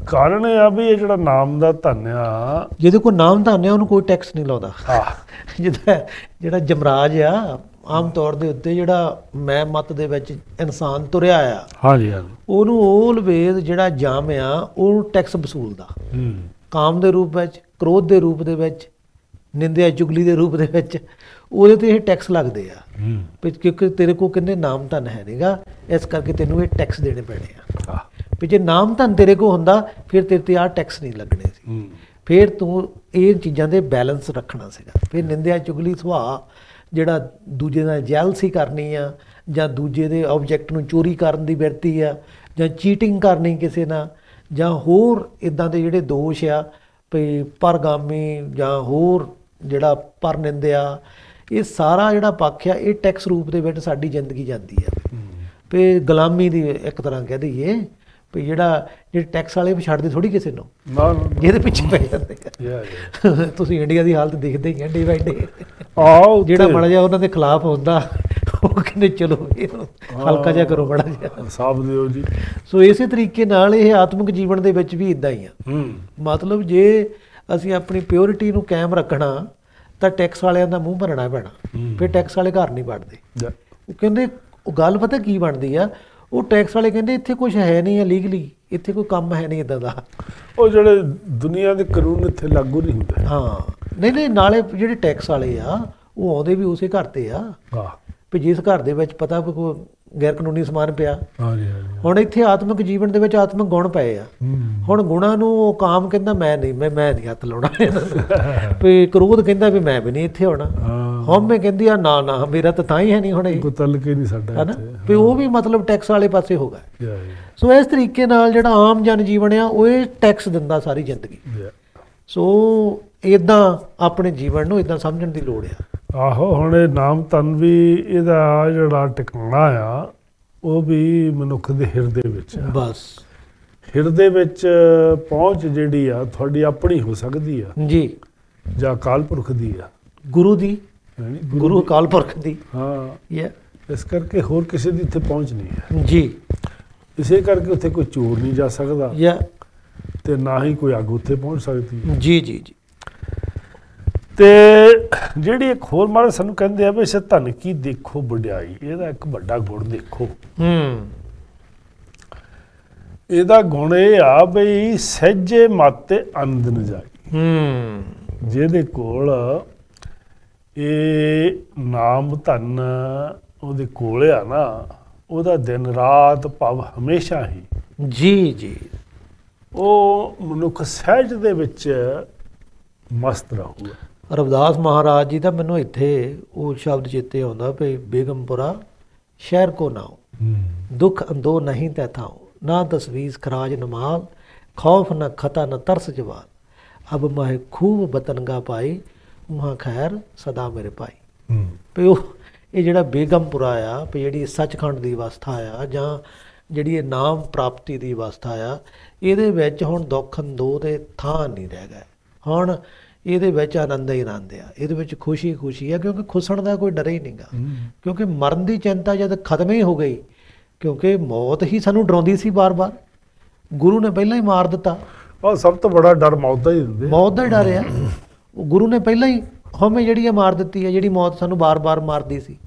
ਕਾਰਨ ਇਹ ਆ ਵੀ ਇਹ ਜਿਹੜਾ ਨਾਮ ਦਾ ਧਨ ਆ ਜਿਹਦੇ ਕੋਲ ਨਾਮ ਧਾਨਿਆ ਉਹਨੂੰ ਕੋਈ ਟੈਕਸ ਨਹੀਂ ਲਾਉਂਦਾ। ਆ ਜਿਹਦਾ ਜਿਹੜਾ ਜਮਰਾਜ ਆ ਆਮ ਤੌਰ ਦੇ ਉੱਤੇ ਜਿਹੜਾ ਮੈਂ ਮਤ ਦੇ ਵਿੱਚ ਇਨਸਾਨ ਤੁਰਿਆ ਆ ਹਾਂਜੀ ਹਾਂਜੀ। ਉਹਨੂੰ 올ਵੇਜ਼ ਜਿਹੜਾ ਜਾਮ ਆ ਉਹਨੂੰ ਟੈਕਸ ਵਸੂਲਦਾ ਹੂੰ। ਕਾਮ ਦੇ ਰੂਪ ਵਿੱਚ ਕ੍ਰੋਧ ਦੇ ਰੂਪ ਦੇ ਵਿੱਚ ਨਿੰਦਿਆ ਚੁਗਲੀ ਦੇ ਰੂਪ ਦੇ ਵਿੱਚ। ਉਹਦੇ ਤੇ ਇਹ ਟੈਕਸ ਲੱਗਦੇ ਆ। ਵੀ ਕਿਉਂਕਿ ਤੇਰੇ ਕੋਲ ਕਿੰਨੇ ਨਾਮ ਧਨ ਹੈ ਨਹੀਂਗਾ ਇਸ ਕਰਕੇ ਤੈਨੂੰ ਇਹ ਟੈਕਸ ਦੇਣੇ ਪੈਣੇ ਆ। ਵੀ ਜੇ ਨਾਮ ਧਨ ਤੇਰੇ ਕੋਲ ਹੁੰਦਾ ਫਿਰ ਤੇਰੇ ਤੇ ਆ ਟੈਕਸ ਨਹੀਂ ਲੱਗਣੇ ਸੀ। ਫਿਰ ਤੂੰ ਇਹ ਚੀਜ਼ਾਂ ਦੇ ਬੈਲੈਂਸ ਰੱਖਣਾ ਸੀਗਾ। ਫਿਰ ਨਿੰਦਿਆ ਚੁਗਲੀ ਸੁਭਾਅ ਜਿਹੜਾ ਦੂਜੇ ਨਾਲ ਜੈਲਸੀ ਕਰਨੀ ਆ ਜਾਂ ਦੂਜੇ ਦੇ ਆਬਜੈਕਟ ਨੂੰ ਚੋਰੀ ਕਰਨ ਦੀ ਵਰਤੀ ਆ ਜਾਂ ਚੀਟਿੰਗ ਕਰਨੀ ਕਿਸੇ ਨਾਲ ਜਾਂ ਹੋਰ ਇਦਾਂ ਦੇ ਜਿਹੜੇ ਦੋਸ਼ ਆ ਵੀ ਪਰਗਾਮੀ ਜਾਂ ਹੋਰ ਜਿਹੜਾ ਪਰ ਨਿੰਦਿਆ ਇਹ ਸਾਰਾ ਜਿਹੜਾ ਪੱਖ ਆ ਇਹ ਟੈਕਸ ਰੂਪ ਦੇ ਵਿੱਚ ਸਾਡੀ ਜ਼ਿੰਦਗੀ ਜਾਂਦੀ ਆ। ਵੀ ਗੁਲਾਮੀ ਦੀ ਇੱਕ ਤਰ੍ਹਾਂ ਕਹਿ ਦਈਏ ਵੀ ਜਿਹੜਾ ਜਿਹੜੇ ਟੈਕਸ ਵਾਲੇ ਛੱਡਦੇ ਥੋੜੀ ਕਿਸੇ ਨੂੰ ਜਿਹਦੇ ਪਿੱਛੇ ਪੈ ਜਾਂਦੇ ਤੁਸੀਂ ਇੰਡੀਆ ਦੀ ਹਾਲਤ ਦੇਖਦੇ ਹੀ ਆ ਡੇ ਬਾਈ ਡੇ ਆਓ ਜਿਹੜਾ ਮੜਾ ਜਾ ਉਹਨਾਂ ਦੇ ਖਿਲਾਫ ਹੁੰਦਾ ਉਹ ਕਹਿੰਦੇ ਚਲੋ ਹਲਕਾ ਜਿਹਾ ਕਰੋ ਮੜਾ ਜਿਹਾ। ਸਾਫ਼ ਦਿਓ ਜੀ। ਸੋ ਇਸੇ ਤਰੀਕੇ ਨਾਲ ਇਹ ਆਤਮਿਕ ਜੀਵਨ ਦੇ ਵਿੱਚ ਵੀ ਇਦਾਂ ਹੀ ਆ। ਹੂੰ। ਮਤਲਬ ਜੇ ਅਸੀਂ ਆਪਣੀ ਪਿਓਰਿਟੀ ਨੂੰ ਕਾਇਮ ਰੱਖਣਾ ਤਾਂ ਟੈਕਸ ਵਾਲਿਆਂ ਦਾ ਮੂੰਹ ਭਰਨਾ ਪੈਣਾ। ਫਿਰ ਟੈਕਸ ਵਾਲੇ ਘਰ ਨਹੀਂ ਵੜਦੇ ਉਹ ਕਹਿੰਦੇ ਉਹ ਗੱਲ ਪਤਾ ਕੀ ਬਣਦੀ ਆ? ਉਹ ਟੈਕਸ ਵਾਲੇ ਕਹਿੰਦੇ ਇੱਥੇ ਕੁਝ ਹੈ ਨਹੀਂ ਹੈ ਲੀਗਲੀ ਇੱਥੇ ਕੋਈ ਕੰਮ ਹੈ ਨਹੀਂ ਇਦਾਂ ਦਾ। ਉਹ ਜਿਹੜੇ ਦੁਨੀਆ ਦੇ ਕਾਨੂੰਨ ਇੱਥੇ ਲਾਗੂ ਨਹੀਂ ਹੁੰਦੇ। ਹਾਂ। ਨਹੀਂ ਨਹੀਂ ਨਾਲੇ ਜਿਹੜੇ ਟੈਕਸ ਵਾਲੇ ਆ ਉਹ ਆਉਂਦੇ ਵੀ ਉਸੇ ਘਰ ਤੇ ਆ। ਹਾਂ ਵੀ ਜਿਸ ਘਰ ਦੇ ਵਿੱਚ ਪਤਾ ਗੈਰ ਕਾਨੂੰਨੀ ਸਮਾਨ ਪਿਆ। ਹਾਂਜੀ ਹਾਂਜੀ ਹੁਣ ਇੱਥੇ ਆਤਮਿਕ ਜੀਵਨ ਦੇ ਵਿੱਚ ਆਤਮਿਕ ਗੁਣ ਪਏ ਆ। ਹੁਣ ਗੁਣਾਂ ਨੂੰ ਉਹ ਕਾਮ ਕਹਿੰਦਾ ਮੈਂ ਨਹੀਂ ਮੈਂ ਮੈਂ ਨਹੀਂ ਹੱਥ ਲਾਉਣਾ। ਵੀ ਕ੍ਰੋਧ ਕਹਿੰਦਾ ਵੀ ਮੈਂ ਵੀ ਨਹੀਂ ਇੱਥੇ ਹੋਣਾ ਹਉਮੈ ਕਹਿੰਦੀ ਆ ਨਾ ਨਾ ਮੇਰਾ ਤਾਂ ਤਾਂ ਹੀ ਹੈ ਨਹੀਂ ਹੁਣ ਇਹ। ਕੋਈ ਤਲਕ ਹੀ ਨਹੀਂ ਸਾਡਾ ਹਨਾ? ਇੱਥੇ। ਵੀ ਉਹ ਵੀ ਮਤਲਬ ਟੈਕਸ ਵਾਲੇ ਪਾਸੇ ਹੋਗਾ ਸੋ ਇਸ ਤਰੀਕੇ ਨਾਲ ਜਿਹੜਾ ਆਮ ਜਨ ਜੀਵਨ ਆ ਉਹ ਇਹ ਟੈਕਸ ਦਿੰਦਾ ਸਾਰੀ ਜ਼ਿੰਦਗੀ। ਸੋ ਇਦਾਂ ਆਪਣੇ ਜੀਵਨ ਨੂੰ ਇਦਾਂ ਸਮਝਣ ਦੀ ਲੋੜ ਆ। ਆਹੋ ਹੁਣ ਇਹ ਨਾਮ ਤਨ ਵੀ ਇਹਦਾ ਜਿਹੜਾ ਟਿਕਾਣਾ ਆ ਉਹ ਵੀ ਮਨੁੱਖ ਦੇ ਹਿਰਦੇ ਵਿੱਚ ਆ। ਬਸ। ਹਿਰਦੇ ਵਿੱਚ ਪਹੁੰਚ ਜਿਹੜੀ ਆ ਤੁਹਾਡੀ ਆਪਣੀ ਹੋ ਸਕਦੀ ਆ। ਜੀ। ਜਾਂ ਅਕਾਲ ਪੁਰਖ ਦੀ ਆ। ਗੁਰੂ ਦੀ? ਗੁਰੂ ਅਕਾਲ ਪੁਰਖ ਦੀ? ਹਾਂ। ਯਾ। ਇਸ ਕਰਕੇ ਹੋਰ ਕਿਸੇ ਦੀ ਇੱਥੇ ਪਹੁੰਚ ਨਹੀਂ ਹੈ। ਜੀ। ਇਸੇ ਕਰਕੇ ਉੱਥੇ ਕੋਈ ਚੋਰ ਨਹੀਂ ਜਾ ਸਕਦਾ। ਯਾ। ਤੇ ਨਾ ਹੀ ਕੋਈ ਅੱਗ ਉੱਥੇ ਪਹੁੰਚ ਸਕਦੀ। ਜੀ ਜੀ ਜੀ। ਤੇ ਜਿਹੜੀ ਇੱਕ ਹੋਰ ਮਾਰੇ ਸਾਨੂੰ ਕਹਿੰਦੇ ਆ ਵੀ ਇਸ ਧਨ ਕੀ ਦੇਖੋ ਵਡਿਆਈ ਇਹਦਾ ਇੱਕ ਵੱਡਾ ਗੁਣ ਦੇਖੋ। ਹੂੰ। ਇਹਦਾ ਗੁਣ ਇਹ ਆ ਬਈ ਸਹਿਜੇ ਮਾਤੇ ਆਨੰਦ ਨ ਜਾਈ ਹੂੰ। ਜਿਹਦੇ ਕੋਲ ਇਹ ਨਾਮ ਧਨ ਉਹਦੇ ਕੋਲ ਆ ਨਾ ਉਹਦਾ ਦਿਨ ਰਾਤ ਭਵ ਹਮੇਸ਼ਾ ਹੀ। ਜੀ ਜੀ। ਉਹ ਮਨੁੱਖ ਸਹਿਜ ਦੇ ਵਿੱਚ ਮਸਤ ਰਹੂਗਾ। ਰਵਿਦਾਸ ਮਹਾਰਾਜ ਜੀ ਦਾ ਮੈਨੂੰ ਇੱਥੇ ਉਹ ਸ਼ਬਦ ਚੇਤੇ ਆਉਂਦਾ ਵੀ ਬੇਗਮਪੁਰਾ ਸ਼ਹਿਰ ਕੋ ਨਾਓ ਦੁਖ ਅੰਦੋ ਨਹੀਂ ਤੈ ਥਾਓ ਨਾ ਤਸਵੀਜ਼ ਖਰਾਜ ਨਮਾਲ ਖੌਫ ਨ ਖਤਾ ਨ ਤਰਸ ਜਵਾਲ। ਅਬ ਮਹਿ ਖੂਬ ਬਤਨਗਾ ਪਾਈ ਉਹਾਂ ਖੈਰ ਸਦਾ ਮੇਰੇ ਪਾਈ ਵੀ ਉਹ ਇਹ ਜਿਹੜਾ ਬੇਗਮਪੁਰਾ ਆ ਵੀ ਜਿਹੜੀ ਸੱਚਖੰਡ ਦੀ ਅਵਸਥਾ ਆ ਜਾਂ ਜਿਹੜੀ ਇਹ ਨਾਮ ਪ੍ਰਾਪਤੀ ਦੀ ਅਵਸਥਾ ਆ ਇਹਦੇ ਵਿੱਚ ਹੁਣ ਦੁੱਖ ਅੰਦੋ ਦੇ ਥਾਂ ਨਹੀਂ ਰਹਿ ਗਏ। ਹੁਣ ਇਹਦੇ ਵਿੱਚ ਆਨੰਦ ਹੀ ਆਨੰਦ ਆ। ਇਹਦੇ ਵਿੱਚ ਖੁਸ਼ੀ ਖੁਸ਼ੀ ਆ ਕਿਉਂਕਿ ਖੁਸਣ ਦਾ ਕੋਈ ਡਰ ਹੀ ਨਹੀਂਗਾ ਕਿਉਂਕਿ ਮਰਨ ਦੀ ਚਿੰਤਾ ਜਦ ਖਤਮ ਹੀ ਹੋ ਗਈ ਕਿਉਂਕਿ ਮੌਤ ਹੀ ਸਾਨੂੰ ਡਰਾਉਂਦੀ ਸੀ ਬਾਰ-ਬਾਰ ਗੁਰੂ ਨੇ ਪਹਿਲਾਂ ਹੀ ਮਾਰ ਦਿੱਤਾ। ਉਹ ਸਭ ਤੋਂ ਬੜਾ ਡਰ ਮੌਤ ਦਾ ਹੀ ਦਿੰਦੇ ਮੌਤ ਦਾ ਡਰ ਆ। ਉਹ ਗੁਰੂ ਨੇ ਪਹਿਲਾਂ ਹੀ ਹਉਮੈ ਜਿਹੜੀ ਆ ਮਾਰ ਦਿੱਤੀ ਹੈ ਜਿਹੜੀ ਮੌਤ ਸਾਨੂੰ ਬਾਰ-ਬਾਰ ਮਾਰਦੀ ਸੀ।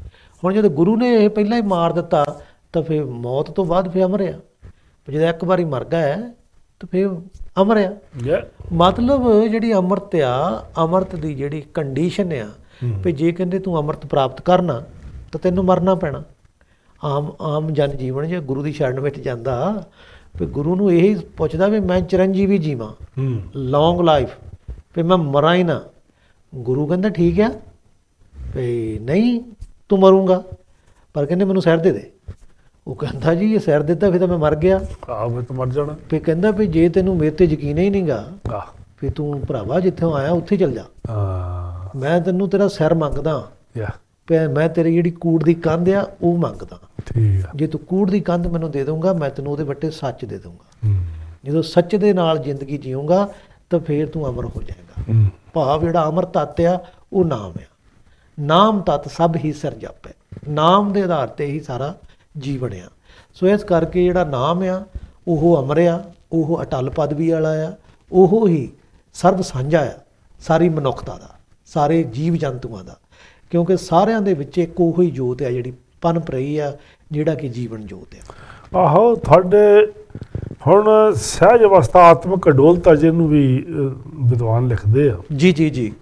ਹੁਣ ਜਦੋਂ ਗੁਰੂ ਨੇ ਇਹ ਪਹਿਲਾਂ ਹੀ ਮਾਰ ਦਿੱਤਾ ਤਾਂ ਫਿਰ ਮੌਤ ਤੋਂ ਬਾਅਦ ਫਿਰ ਅਮਰ ਆ। ਜਦੋਂ ਇੱਕ ਵਾਰੀ ਮਰ ਗਿਆ ਹੈ, ਤਾਂ ਫਿਰ ਅਮਰ ਆ। ਮਤਲਬ ਜਿਹੜੀ ਅੰਮ੍ਰਿਤ ਆ ਅੰਮ੍ਰਿਤ ਦੀ ਜਿਹੜੀ ਕੰਡੀਸ਼ਨ ਆ ਵੀ ਜੇ ਕਹਿੰਦੇ ਤੂੰ ਅੰਮ੍ਰਿਤ ਪ੍ਰਾਪਤ ਕਰਨਾ ਤਾਂ ਤੈਨੂੰ ਮਰਨਾ ਪੈਣਾ। ਆਮ ਆਮ ਜਨ ਜੀਵਨ ਜੇ ਗੁਰੂ ਦੀ ਸ਼ਰਨ ਵਿੱਚ ਜਾਂਦਾ ਵੀ ਗੁਰੂ ਨੂੰ ਇਹ ਪੁੱਛਦਾ ਵੀ ਮੈਂ ਚਰੰਜੀਵੀ ਜੀਵਾਂ। ਲੌਂਗ ਲਾਈਫ ਵੀ ਮੈਂ ਮਰਾਂ ਹੀ ਨਾ। ਗੁਰੂ ਕਹਿੰਦਾ ਠੀਕ ਆ। ਵੀ ਨਹੀਂ ਤੂੰ ਮਰੂੰਗਾ। ਪਰ ਕਹਿੰਦੇ ਮੈਨੂੰ ਸਿਰ ਦੇ ਦੇ। ਉਹ ਕਹਿੰਦਾ ਜੀ ਇਹ ਸਿਰ ਦਿੱਤਾ ਫਿਰ ਤਾਂ ਮੈਂ ਮਰ ਗਿਆ। ਆ ਮੈਂ ਤਾਂ ਮਰ ਜਾਣਾ। ਫਿਰ ਕਹਿੰਦਾ ਵੀ ਜੇ ਤੈਨੂੰ ਮੇਰੇ ਤੇ ਯਕੀਨ ਹੀ ਨਹੀਂਗਾ ਆ ਵੀ ਤੂੰ ਭਰਾਵਾ ਜਿੱਥੋਂ ਆਇਆ ਉੱਥੇ ਚਲ ਜਾ। ਆ ਮੈਂ ਤੈਨੂੰ ਤੇਰਾ ਸਿਰ ਮੰਗਦਾ। ਯਾ। ਵੀ ਮੈਂ ਤੇਰੀ ਜਿਹੜੀ ਕੂੜ ਦੀ ਕੰਧ ਆ ਉਹ ਮੰਗਦਾ। ਠੀਕ ਆ। ਜੇ ਤੂੰ ਕੂੜ ਦੀ ਕੰਧ ਮੈਨੂੰ ਦੇ ਦਊਂਗਾ ਮੈਂ ਤੈਨੂੰ ਉਹਦੇ ਵੱਟੇ ਸੱਚ ਦੇ ਦਊਂਗਾ। ਹੂੰ। ਜਦੋਂ ਸੱਚ ਦੇ ਨਾਲ ਜ਼ਿੰਦਗੀ ਜੀਊਂਗਾ ਤਾਂ ਫੇਰ ਤੂੰ ਅਮਰ ਹੋ ਜਾਏਗਾ। ਹੂੰ। ਭਾਵ ਜਿਹੜਾ ਅਮਰ ਤੱਤ ਆ ਉਹ ਨਾਮ ਆ। ਨਾਮ ਤੱਤ ਸਭ ਹੀ ਸਿਰ ਜਾਪੈ। ਨਾਮ ਦੇ ਆਧਾਰ ਤੇ ਹੀ ਸਾਰਾ ਜੀਵਨ ਆ ਸੋ ਇਸ ਕਰਕੇ ਜਿਹੜਾ ਨਾਮ ਆ ਉਹ ਅਮਰ ਆ ਉਹ ਅਟਲ ਪਦਵੀ ਵਾਲਾ ਆ ਉਹ ਹੀ ਸਰਬ ਸਾਂਝਾ ਆ ਸਾਰੀ ਮਨੁੱਖਤਾ ਦਾ ਸਾਰੇ ਜੀਵ ਜੰਤੂਆਂ ਦਾ। ਕਿਉਂਕਿ ਸਾਰਿਆਂ ਦੇ ਵਿੱਚ ਇੱਕ ਉਹੀ ਜੋਤ ਆ ਜਿਹੜੀ ਪਨਪ ਰਹੀ ਆ ਜਿਹੜਾ ਕਿ ਜੀਵਨ ਜੋਤ ਆ। ਆਹੋ ਤੁਹਾਡੇ ਹੁਣ ਸਹਿਜ ਅਵਸਥਾ ਆਤਮਿਕ ਅਡੋਲਤਾ ਜਿਹਨੂੰ ਵੀ ਵਿਦਵਾਨ ਲਿਖਦੇ ਆ। ਜੀ ਜੀ ਜੀ।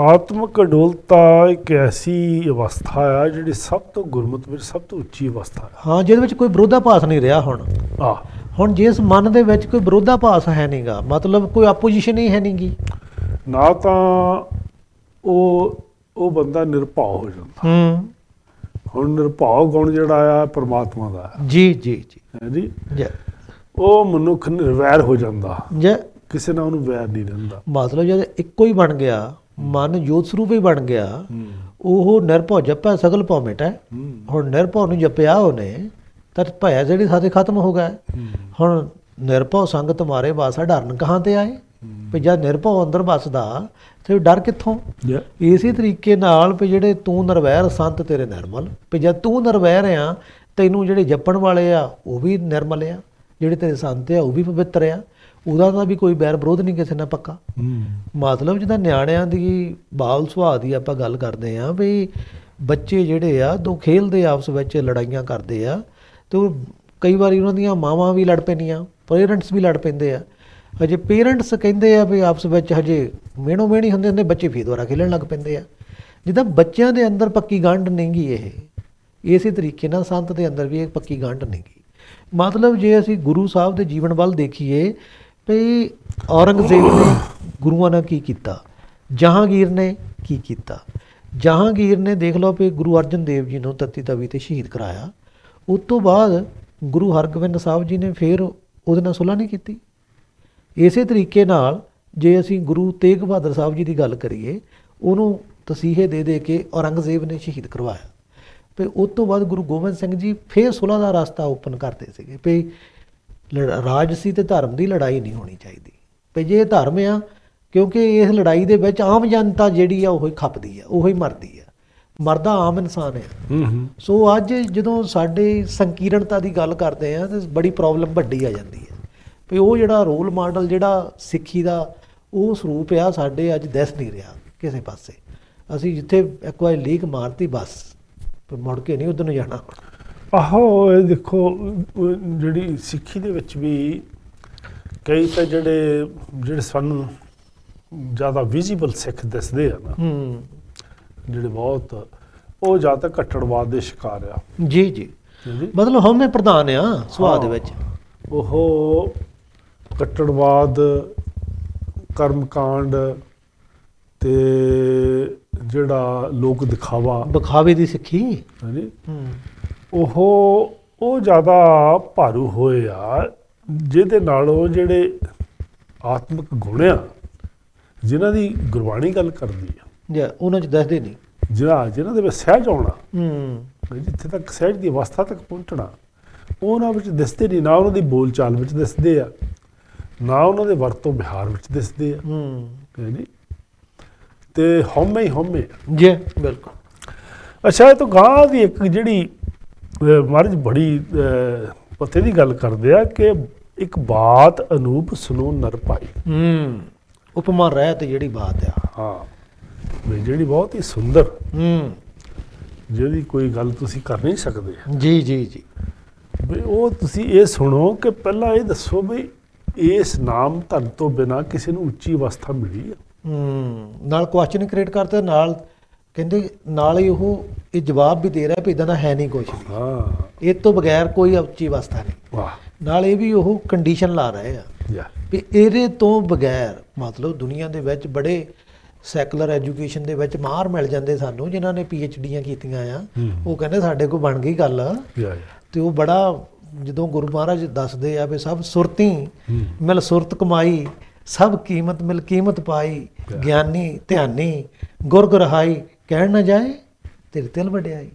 ਆਤਮਿਕ ਅਡੋਲਤਾ ਇੱਕ ਐਸੀ ਅਵਸਥਾ ਆ ਜਿਹੜੀ ਸਭ ਤੋਂ ਗੁਰਮਤਿ ਵਿੱਚ ਸਭ ਤੋਂ ਉੱਚੀ ਅਵਸਥਾ ਆ। ਹਾਂ ਜਿਹਦੇ ਵਿੱਚ ਕੋਈ ਵਿਰੋਧਾਭਾਸ ਨਹੀਂ ਰਿਹਾ ਹੁਣ। ਆ। ਹੁਣ ਜਿਸ ਮਨ ਦੇ ਵਿੱਚ ਕੋਈ ਵਿਰੋਧਾਭਾਸ ਹੈ ਨਹੀਂਗਾ ਮਤਲਬ ਕੋਈ ਆਪੋਜੀਸ਼ਨ ਹੀ ਹੈ ਨਹੀਂਗੀ ਨਾ ਤਾਂ ਉਹ ਉਹ ਬੰਦਾ ਨਿਰਭਉ ਹੋ ਜਾਂਦਾ। ਹੂੰ। ਹੁਣ ਨਿਰਭਉ ਗੁਣ ਜਿਹੜਾ ਆ ਪ੍ਰਮਾਤਮਾ ਦਾ। ਜੀ ਜੀ ਜੀ। ਹੈ ਜੀ? ਜੈ। ਉਹ ਮਨੁੱਖ ਨਿਰਵੈਰ ਹੋ ਜਾਂਦਾ। ਜੈ। ਕਿਸੇ ਨਾਲ ਉਹਨੂੰ ਵੈਰ ਨਹੀਂ ਰਹਿੰਦਾ। ਮਤਲਬ ਜਦ ਇੱਕੋ ਹੀ ਬਣ ਗਿਆ ਮਨ ਜੋਤ ਸਰੂਪ ਹੀ ਬਣ ਗਿਆ। ਉਹ ਨਿਰਭਉ ਜਪੈ ਸਗਲ ਭਉ ਮਿਟੈ। ਹੂੰ ਹੁਣ ਨਿਰਭਉ ਨੂੰ ਜਪਿਆ ਉਹਨੇ ਤਾਂ ਭਇਆ ਜਿਹੜੀ ਸਾਡੇ ਖਤਮ ਹੋ ਗਿਆ। ਹੁਣ ਨਿਰਭਉ ਸੰਗ ਤੁਮਾਰੇ ਵਾਸਾ ਡਰਨ ਕਹਾਂ ਤੇ ਆਏ? ਵੀ ਜਦ ਨਿਰਭਉ ਅੰਦਰ ਵੱਸਦਾ ਤੇ ਡਰ ਕਿੱਥੋਂ? ਇਸੇ ਤਰੀਕੇ ਨਾਲ ਵੀ ਜਿਹੜੇ ਤੂੰ ਨਰਵੈਰ ਸੰਤ ਤੇਰੇ ਨਿਰਮਲ ਵੀ ਜਦ ਤੂੰ ਨਰਵੈਰ ਆ ਤੈਨੂੰ ਜਿਹੜੇ ਜਪਣ ਵਾਲੇ ਆ ਉਹ ਵੀ ਨਿਰਮਲ ਆ। ਜਿਹੜੇ ਤੇਰੇ ਸੰਤ ਆ ਉਹ ਵੀ ਪਵਿੱਤਰ ਆ। ਉਹਦਾ ਤਾਂ ਵੀ ਕੋਈ ਬੈਰ ਵਿਰੋਧ ਨਹੀਂ ਕਿਸੇ ਨਾਲ ਪੱਕਾ। ਮਤਲਬ ਜਿਹਦਾ ਨਿਆਣਿਆਂ ਦੀ ਬਾਲ ਸੁਭਾਅ ਦੀ ਆਪਾਂ ਗੱਲ ਕਰਦੇ ਆ ਵੀ ਬੱਚੇ ਜਿਹੜੇ ਆ ਦੋ ਖੇਲਦੇ ਆਪਸ ਵਿੱਚ ਲੜਾਈਆਂ ਕਰਦੇ ਆ ਤੇ ਉਹ ਕਈ ਵਾਰੀ ਉਹਨਾਂ ਦੀਆਂ ਮਾਵਾਂ ਵੀ ਲੜ ਪੈਂਦੀਆਂ ਪੇਰੈਂਟਸ ਵੀ ਲੜ ਪੈਂਦੇ ਆ। ਹਜੇ ਪੇਰੈਂਟਸ ਕਹਿੰਦੇ ਆ ਵੀ ਆਪਸ ਵਿੱਚ ਹਜੇ ਮੇਣੋ ਮੇਣੀ ਹੁੰਦੇ ਹੁੰਦੇ ਬੱਚੇ ਫੇਰ ਦੁਬਾਰਾ ਖੇਲਣ ਲੱਗ ਪੈਂਦੇ ਆ। ਜਿੱਦਾਂ ਬੱਚਿਆਂ ਦੇ ਅੰਦਰ ਪੱਕੀ ਗੰਢ ਨਹੀਂਗੀ ਇਹ। ਇਸੇ ਤਰੀਕੇ ਨਾਲ ਸੰਤ ਦੇ ਅੰਦਰ ਵੀ ਇਹ ਪੱਕੀ ਗੰਢ ਨਹੀਂਗੀ ਮਤਲਬ ਜੇ ਅਸੀਂ ਗੁਰੂ ਸਾਹਿਬ ਦੇ ਜੀਵਨ ਵੱਲ ਦੇਖੀਏ ਵੀ ਔਰੰਗਜ਼ੇਬ ਨੇ ਗੁਰੂਆਂ ਨਾਲ ਕੀ ਕੀਤਾ? ਜਹਾਂਗੀਰ ਨੇ ਕੀ ਕੀਤਾ? ਜਹਾਂਗੀਰ ਨੇ ਦੇਖ ਲਓ ਵੀ ਗੁਰੂ ਅਰਜਨ ਦੇਵ ਜੀ ਨੂੰ ਤਤੀ ਤਵੀ ਤੇ ਸ਼ਹੀਦ ਕਰਾਇਆ। ਉਸ ਤੋਂ ਬਾਅਦ ਗੁਰੂ ਹਰਗੋਬਿੰਦ ਸਾਹਿਬ ਜੀ ਨੇ ਫਿਰ ਉਹਦੇ ਨਾਲ ਸੁਲ੍ਹਾ ਨਹੀਂ ਕੀਤੀ। ਇਸੇ ਤਰੀਕੇ ਨਾਲ ਜੇ ਅਸੀਂ ਗੁਰੂ ਤੇਗ ਬਹਾਦਰ ਸਾਹਿਬ ਜੀ ਦੀ ਗੱਲ ਕਰੀਏ, ਉਹਨੂੰ ਤਸੀਹੇ ਦੇ ਦੇ ਕੇ ਔਰੰਗਜ਼ੇਬ ਨੇ ਸ਼ਹੀਦ ਕਰਵਾਇਆ। ਤੇ ਉਸ ਤੋਂ ਬਾਅਦ ਗੁਰੂ ਗੋਬਿੰਦ ਸਿੰਘ ਜੀ ਫੇਰ ਸੁਲ੍ਹਾ ਦਾ ਰਸਤਾ ਓਪਨ ਕਰਦੇ ਸੀਗੇ ਵੀ ਰਾਜਸੀ ਤੇ ਧਰਮ ਦੀ ਲੜਾਈ ਨਹੀਂ ਹੋਣੀ ਚਾਹੀਦੀ। ਵੀ ਜੇ ਧਰਮ ਆ ਕਿਉਂਕਿ ਇਸ ਲੜਾਈ ਦੇ ਵਿੱਚ ਆਮ ਜਨਤਾ ਜਿਹੜੀ ਆ ਉਹ ਹੀ ਖਪਦੀ ਆ ਉਹ ਹੀ ਮਰਦੀ ਆ। ਮਰਦਾ ਆਮ ਇਨਸਾਨ ਆ। ਹੂੰ ਹੂੰ। ਸੋ ਅੱਜ ਜਦੋਂ ਸਾਡੇ ਸੰਕੀਰਣਤਾ ਦੀ ਗੱਲ ਕਰਦੇ ਆ ਤੇ ਬੜੀ ਪ੍ਰੋਬਲਮ ਵੱਡੀ ਆ ਜਾਂਦੀ ਹੈ ਵੀ ਉਹ ਜਿਹੜਾ ਰੋਲ ਮਾਡਲ ਜਿਹੜਾ ਸਿੱਖੀ ਦਾ ਉਹ ਸਰੂਪ ਆ ਸਾਡੇ ਅੱਜ ਦਿਸ ਨਹੀਂ ਰਿਹਾ ਕਿਸੇ ਪਾਸੇ। ਅਸੀਂ ਜਿੱਥੇ ਇੱਕ ਵਾਰ ਲੀਕ ਮਾਰਤੀ ਬਸ। ਮੁੜ ਕੇ ਨਹੀਂ ਉਧਰ ਨੂੰ ਜਾਣਾ। ਆਹੋ ਇਹ ਦੇਖੋ ਜਿਹੜੀ ਸਿੱਖੀ ਦੇ ਵਿੱਚ ਵੀ ਕਈ ਤਾਂ ਜਿਹੜੇ ਜਿਹੜੇ ਸਾਨੂੰ ਜ਼ਿਆਦਾ ਵਿਜ਼ੀਬਲ ਸਿੱਖ ਦਿਸਦੇ ਆ ਨਾ ਹੂੰ। ਜਿਹੜੇ ਬਹੁਤ ਉਹ ਜਾਂ ਤਾਂ ਕੱਟੜਵਾਦ ਦੇ ਸ਼ਿਕਾਰ ਆ। ਜੀ ਜੀ। ਮਤਲਬ ਹਉਮੈ ਪ੍ਰਧਾਨ ਆ ਸੁਭਾਅ ਦੇ। ਵਿੱਚ। ਉਹ ਕੱਟੜਵਾਦ ਕਰਮਕਾਂਡ ਤੇ ਜਿਹੜਾ ਲੋਕ ਦਿਖਾਵਾ। ਵਿਖਾਵੇ ਦੀ ਸਿੱਖੀ? ਹਾਂਜੀ। ਹੂੰ। ਉਹ ਉਹ ਜ਼ਿਆਦਾ ਭਾਰੂ ਹੋਏ ਆ ਜਿਹਦੇ ਨਾਲ ਉਹ ਜਿਹੜੇ ਆਤਮਿਕ ਗੁਣ ਆ ਜਿਨ੍ਹਾਂ ਦੀ ਗੁਰਬਾਣੀ ਗੱਲ ਕਰਦੀ ਆ। ਜਾਂ ਉਹਨਾਂ ਚ ਦੱਸਦੇ ਨਹੀਂ। ਜਿਹੜਾ ਜਿਨ੍ਹਾਂ ਦੇ ਵਿੱਚ ਸਹਿਜ ਆਉਣਾ ਹੂੰ। ਜਿੱਥੇ ਤੱਕ ਸਹਿਜ ਦੀ ਅਵਸਥਾ ਤੱਕ ਪਹੁੰਚਣਾ ਉਹ ਉਹਨਾਂ ਵਿੱਚ ਦਿਸਦੇ ਨਹੀਂ ਨਾ ਉਹਨਾਂ ਦੀ ਬੋਲਚਾਲ ਵਿੱਚ ਦਿਸਦੇ ਆ ਨਾ ਉਹਨਾਂ ਦੇ ਵਰਤੋਂ ਵਿਹਾਰ ਵਿੱਚ ਦਿਸਦੇ ਆ। ਹੂੰ। ਹਾਂਜੀ ਤੇ ਹਉਮੈ ਹਉਮੈ। ਜੀ ਬਿਲਕੁਲ। ਅੱਛਾ ਇਹ ਤਾਂ ਗਾਂ ਦੀ ਇੱਕ ਜਿਹੜੀ ਮਹਾਰਾਜ ਬੜੀ ਪਤੇ ਦੀ ਗੱਲ ਕਰਦੇ ਆ ਕਿ ਇੱਕ ਬਾਤ ਅਨੂਪ ਸੁਨੋ ਨਰ ਭਾਈ ਹੂੰ ਉਪਮਾ ਰਹਿ ਤੇ ਜਿਹੜੀ ਬਾਤ ਆ। ਹਾਂ ਵੀ ਜਿਹੜੀ ਬਹੁਤ ਹੀ ਸੁੰਦਰ ਹੂੰ। ਜਿਹਦੀ ਕੋਈ ਗੱਲ ਤੁਸੀਂ ਕਰ ਨਹੀਂ ਸਕਦੇ। ਜੀ ਜੀ ਜੀ। ਵੀ ਉਹ ਤੁਸੀਂ ਇਹ ਸੁਣੋ ਕਿ ਪਹਿਲਾਂ ਇਹ ਦੱਸੋ ਵੀ ਇਸ ਨਾਮ ਧਨ ਤੋਂ ਬਿਨਾ ਕਿਸੇ ਨੂੰ ਉੱਚੀ ਅਵਸਥਾ ਮਿਲੀ ਹੈ ਹੂੰ ਨਾਲ ਕੁਐਸਚਨ ਕ੍ਰੀਏਟ ਕਰਤੇ ਨਾਲ ਕਹਿੰਦੇ ਨਾਲ ਹੀ ਉਹ ਇਹ ਜਵਾਬ ਵੀ ਦੇ ਰਿਹਾ ਵੀ ਇਦਾਂ ਦਾ ਹੈ ਨਹੀਂ ਕੁਝ ਵੀ ਹਾਂ। ਇਹ ਤੋਂ ਬਗੈਰ ਕੋਈ ਉੱਚੀ ਅਵਸਥਾ ਨਹੀਂ। ਵਾਹ। ਨਾਲ ਇਹ ਵੀ ਉਹ ਕੰਡੀਸ਼ਨ ਲਾ ਰਹੇ ਆ ਵੀ ਇਹਦੇ ਤੋਂ ਬਗੈਰ ਮਤਲਬ ਦੁਨੀਆ ਦੇ ਵਿੱਚ ਬੜੇ ਸੈਕੂਲਰ ਐਜੂਕੇਸ਼ਨ ਦੇ ਵਿੱਚ ਮਾਹਰ ਮਿਲ ਜਾਂਦੇ ਸਾਨੂੰ ਜਿਨ੍ਹਾਂ ਨੇ ਪੀ ਡੀਆਂ ਕੀਤੀਆਂ ਆ। ਉਹ ਕਹਿੰਦੇ ਸਾਡੇ ਕੋਲ ਬਣ ਗਈ ਗੱਲ। ਤੇ ਉਹ ਬੜਾ ਜਦੋਂ ਗੁਰੂ ਮਹਾਰਾਜ ਦੱਸਦੇ ਆ ਵੀ ਸਭ ਸੁਰਤੀ। ਮਿਲ ਸੁਰਤ ਕਮਾਈ ਸਭ ਕੀਮਤ ਮਿਲ ਕੀਮਤ ਪਾਈ ਗਿਆਨੀ ਧਿਆਨੀ ਗੁਰ ਗੁਰਹਾਈ ਕਹਿਣ ਨਾ ਜਾਏ ਤੇਰੇ ਤਿਲ ਵਡਿਆਈ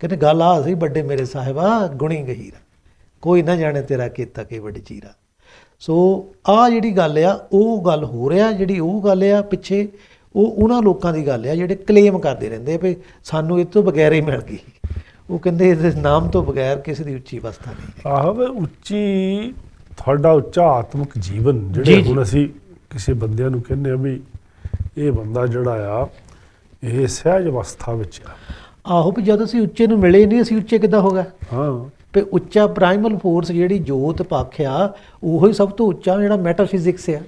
ਕਹਿੰਦੇ ਗੱਲ ਆ ਸੀ ਵੱਡੇ ਮੇਰੇ ਸਾਹਿਬਾ ਗੁਣੀ ਗਹੀਰਾ। ਕੋਈ ਨਾ ਜਾਣੇ ਤੇਰਾ ਕੀਤਾ ਕੀ ਵੱਡ ਚੀਰਾ। ਸੋ ਆ ਜਿਹੜੀ ਗੱਲ ਆ ਉਹ ਗੱਲ ਹੋ ਰਿਹਾ ਜਿਹੜੀ ਉਹ ਗੱਲ ਆ ਪਿੱਛੇ ਉਹ ਉਹਨਾਂ ਲੋਕਾਂ ਦੀ ਗੱਲ ਆ ਜਿਹੜੇ ਕਲੇਮ ਕਰਦੇ ਰਹਿੰਦੇ ਵੀ ਸਾਨੂੰ ਇਹ ਤੋਂ ਬਗੈਰ ਹੀ ਮਿਲ ਗਈ। ਉਹ ਕਹਿੰਦੇ ਇਸ ਨਾਮ ਤੋਂ ਬਗੈਰ ਕਿਸੇ ਦੀ ਉੱਚੀ ਅਵਸਥਾ ਨਹੀਂ ਆਹ ਉੱਚੀ ਤੁਹਾਡਾ ਉੱਚਾ ਆਤਮਿਕ ਜੀਵਨ ਜਿਹੜੇ। ਹੁਣ ਅਸੀਂ ਕਿਸੇ ਬੰਦਿਆਂ ਨੂੰ ਕਹਿੰਦੇ ਆ ਵੀ ਇਹ ਬੰਦਾ ਜਿਹੜਾ ਆ ਇਹ ਸਹਿਜ ਅਵਸਥਾ ਵਿੱਚ ਆ। ਆਹੋ ਵੀ ਜਦ ਅਸੀਂ ਉੱਚੇ ਨੂੰ ਮਿਲੇ ਨਹੀਂ ਅਸੀਂ ਉੱਚੇ ਕਿੱਦਾਂ ਹੋ ਗਏ? ਹਾਂ। ਵੀ ਉੱਚਾ ਪ੍ਰਾਈਮਲ ਫੋਰਸ ਜਿਹੜੀ ਜੋਤ ਪੱਖ ਆ ਉਹੀ ਸਭ ਤੋਂ ਉੱਚਾ ਜਿਹੜਾ ਮੈਟਾਫਿਜ਼ਿਕਸ ਆ।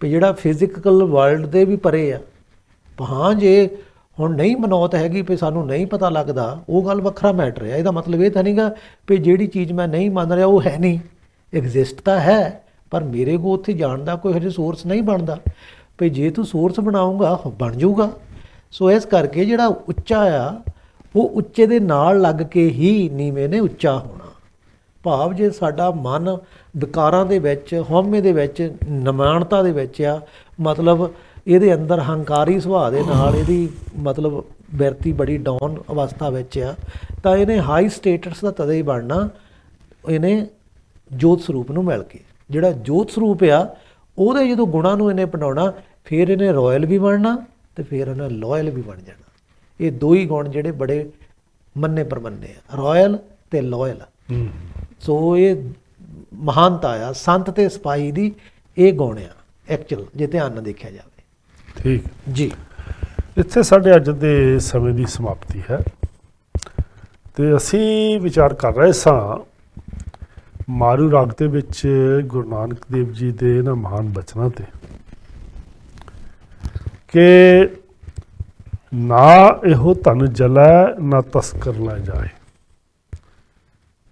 ਵੀ ਜਿਹੜਾ ਫਿਜ਼ੀਕਲ ਵਰਲਡ ਦੇ ਵੀ ਪਰੇ ਆ। ਹਾਂ ਜੇ ਹੁਣ ਨਹੀਂ ਮਨੌਤ ਹੈਗੀ ਵੀ ਸਾਨੂੰ ਨਹੀਂ ਪਤਾ ਲੱਗਦਾ ਉਹ ਗੱਲ ਵੱਖਰਾ ਮੈਟਰ ਹੈ ਇਹਦਾ ਮਤਲਬ ਇਹ ਤਾਂ ਨਹੀਂਗਾ ਵੀ ਜਿਹੜੀ ਚੀਜ਼ ਮੈਂ ਨਹੀਂ ਮੰਨ ਰਿਹਾ ਉਹ ਹੈ ਨਹੀਂ। ਐਗਜ਼ਿਸਟ ਤਾਂ ਹੈ ਪਰ ਮੇਰੇ ਕੋ ਉੱਥੇ ਜਾਣ ਦਾ ਕੋਈ ਹਜੇ ਸੋਰਸ ਨਹੀਂ ਬਣਦਾ। ਵੀ ਜੇ ਤੂੰ ਸੋਰਸ ਬਣਾਉਂਗਾ ਬਣ ਜਾਊਗਾ। ਸੋ ਇਸ ਕਰਕੇ ਜਿਹੜਾ ਉੱਚਾ ਆ, ਉਹ ਉੱਚੇ ਦੇ ਨਾਲ ਲੱਗ ਕੇ ਹੀ ਨੀਵੇਂ ਨੇ ਉੱਚਾ ਹੋਣਾ। ਭਾਵ ਜੇ ਸਾਡਾ ਮਨ ਵਿਕਾਰਾਂ ਦੇ ਵਿੱਚ, ਹਉਮੈ ਦੇ ਵਿੱਚ ਨਮਾਨਤਾ ਦੇ ਵਿੱਚ ਆ, ਮਤਲਬ ਇਹਦੇ ਅੰਦਰ ਹੰਕਾਰੀ ਸੁਭਾਅ ਦੇ ਨਾਲ ਇਹਦੀ ਮਤਲਬ ਬਿਰਤੀ ਬੜੀ ਡਾਊਨ ਅਵਸਥਾ ਵਿੱਚ ਆ, ਤਾਂ ਇਹਨੇ ਹਾਈ ਸਟੇਟਸ ਦਾ ਤਦੇ ਹੀ ਬਣਨਾ, ਇਹਨੇ ਜੋਤ ਸਰੂਪ ਨੂੰ ਮਿਲ ਕੇ। ਜਿਹੜਾ ਜੋਤ ਸਰੂਪ ਆ, ਉਹਦੇ ਜਦੋਂ ਗੁਣਾਂ ਨੂੰ ਇਹਨੇ ਅਪਣਾਉਣਾ, ਫਿਰ ਇਹਨੇ ਰਾਇਲ ਵੀ ਬਣਨਾ ਤੇ ਫਿਰ ਇਹਨੇ ਲਾਇਲ ਵੀ ਬਣ ਜਾਣਾ। ਇਹ ਦੋ ਹੀ ਗੁਣ ਜਿਹੜੇ ਬੜੇ ਮੰਨੇ ਪਰਮੰਨੇ ਆ ਰਾਇਲ ਤੇ ਲਾਇਲ ਹੂੰ। ਸੋ ਇਹ ਮਹਾਨਤਾ ਆ ਸੰਤ ਤੇ ਸਿਪਾਹੀ ਦੀ ਇਹ ਗੁਣ ਆ ਐਕਚੁਅਲ ਜੇ ਧਿਆਨ ਨਾਲ ਦੇਖਿਆ ਜਾਵੇ। ਠੀਕ। ਜੀ। ਇੱਥੇ ਸਾਡੇ ਅੱਜ ਦੇ ਸਮੇਂ ਦੀ ਸਮਾਪਤੀ ਹੈ। ਤੇ ਅਸੀਂ ਵਿਚਾਰ ਕਰ ਰਹੇ ਸਾਂ ਮਾਰੂ ਰਾਗ ਦੇ ਵਿੱਚ ਗੁਰੂ ਨਾਨਕ ਦੇਵ ਜੀ ਦੇ ਇਹਨਾਂ ਮਹਾਨ ਬਚਨਾਂ ਤੇ। ਕਿ ਨਾ ਇਹੋ ਧਨ ਜਲੈ, ਨਾ ਤਸਕਰ ਲੈ ਜਾਏ।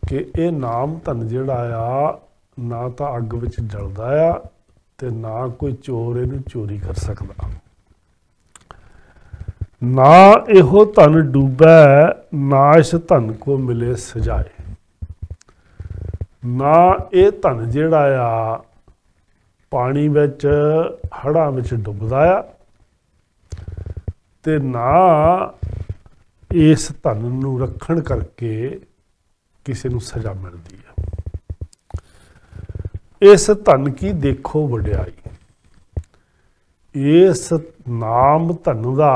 ਕਿ ਇਹ ਨਾਮ ਧਨ ਜਿਹੜਾ ਆ, ਨਾ ਤਾਂ ਅੱਗ ਵਿੱਚ ਜਲਦਾ ਆ ਤੇ ਨਾ ਕੋਈ ਚੋਰ ਇਹਨੂੰ ਚੋਰੀ ਕਰ ਸਕਦਾ। ਨਾ ਇਹੋ ਧਨ ਡੂਬੈ, ਨਾ ਇਸ ਧਨ ਕੋ ਮਿਲੇ ਸਜਾਏ। ਨਾ ਇਹ ਧਨ ਜਿਹੜਾ ਆ, ਪਾਣੀ ਵਿੱਚ ਹੜਾਂ ਵਿੱਚ ਡੁੱਬਦਾ ਆ ਤੇ ਨਾ ਇਸ ਧਨ ਨੂੰ ਰੱਖਣ ਕਰਕੇ ਕਿਸੇ ਨੂੰ ਸਜ਼ਾ ਮਿਲਦੀ ਹੈ ਇਸ ਧਨ ਕੀ ਦੇਖੋ ਵਡਿਆਈ? ਇਸ ਨਾਮ ਧਨ ਦਾ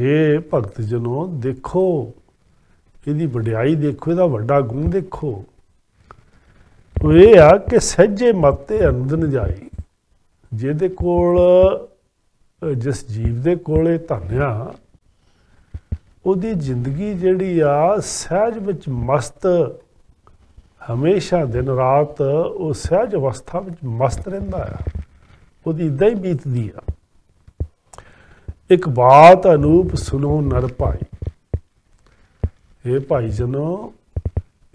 ਹੇ ਭਗਤ ਜਨੋ, ਦੇਖੋ, ਇਹਦੀ ਵਡਿਆਈ ਦੇਖੋ, ਇਹਦਾ ਵੱਡਾ ਗੁਣ ਦੇਖੋ। ਉਹ ਇਹ ਆ ਕਿ ਸਹਿਜੇ ਮਤੇ ਅੰਦਨ ਜਾਈ, ਜਿਹਦੇ ਕੋਲ ਜਿਸ ਜੀਵ ਦੇ ਕੋਲੇ ਧਨ ਆ ਉਹਦੀ ਜ਼ਿੰਦਗੀ ਜਿਹੜੀ ਆ, ਸਹਿਜ ਵਿੱਚ ਮਸਤ, ਹਮੇਸ਼ਾ ਦਿਨ ਰਾਤ ਉਹ ਸਹਿਜ ਅਵਸਥਾ ਵਿੱਚ ਮਸਤ ਰਹਿੰਦਾ ਆ। ਉਹਦੀ ਇਦਾਂ ਹੀ ਬੀਤਦੀ ਆ। ਇੱਕ ਬਾਤ ਅਨੂਪ ਸੁਨੋ ਨਰ ਭਾਈ। ਇਹ ਭਾਈ ਜਨੋ,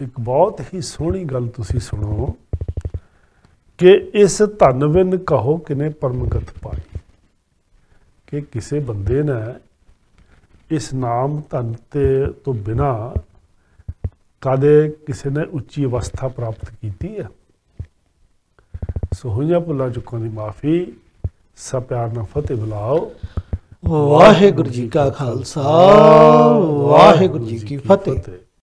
ਇੱਕ ਬਹੁਤ ਹੀ ਸੋਹਣੀ ਗੱਲ ਤੁਸੀਂ ਸੁਣੋ ਕਿ ਇਸ ਧਨ ਬਿਨ ਕਹੋ ਕਿਨੇ ਪਰਮਗਤ ਪਾਈ ਕਿ ਕਿਸੇ ਬੰਦੇ ਨੇ ਇਸ ਨਾਮ ਧਨ ਤੇ ਤੋਂ ਬਿਨਾ ਕਦੇ ਕਿਸੇ ਨੇ ਉੱਚੀ ਅਵਸਥਾ ਪ੍ਰਾਪਤ ਕੀਤੀ ਹੈ? ਸੋ ਹੋਈਆਂ ਭੁੱਲਾਂ ਚੁੱਕਾਂ ਦੀ ਮਾਫੀ ਸਭ ਪਿਆਰ ਨਾਲ ਫਤਿਹ ਬੁਲਾਓ। ਵਾਹਿਗੁਰੂ ਜੀ ਕਾ ਖਾਲਸਾ ਵਾਹਿਗੁਰੂ ਜੀ ਕੀ ਫਤਿਹ।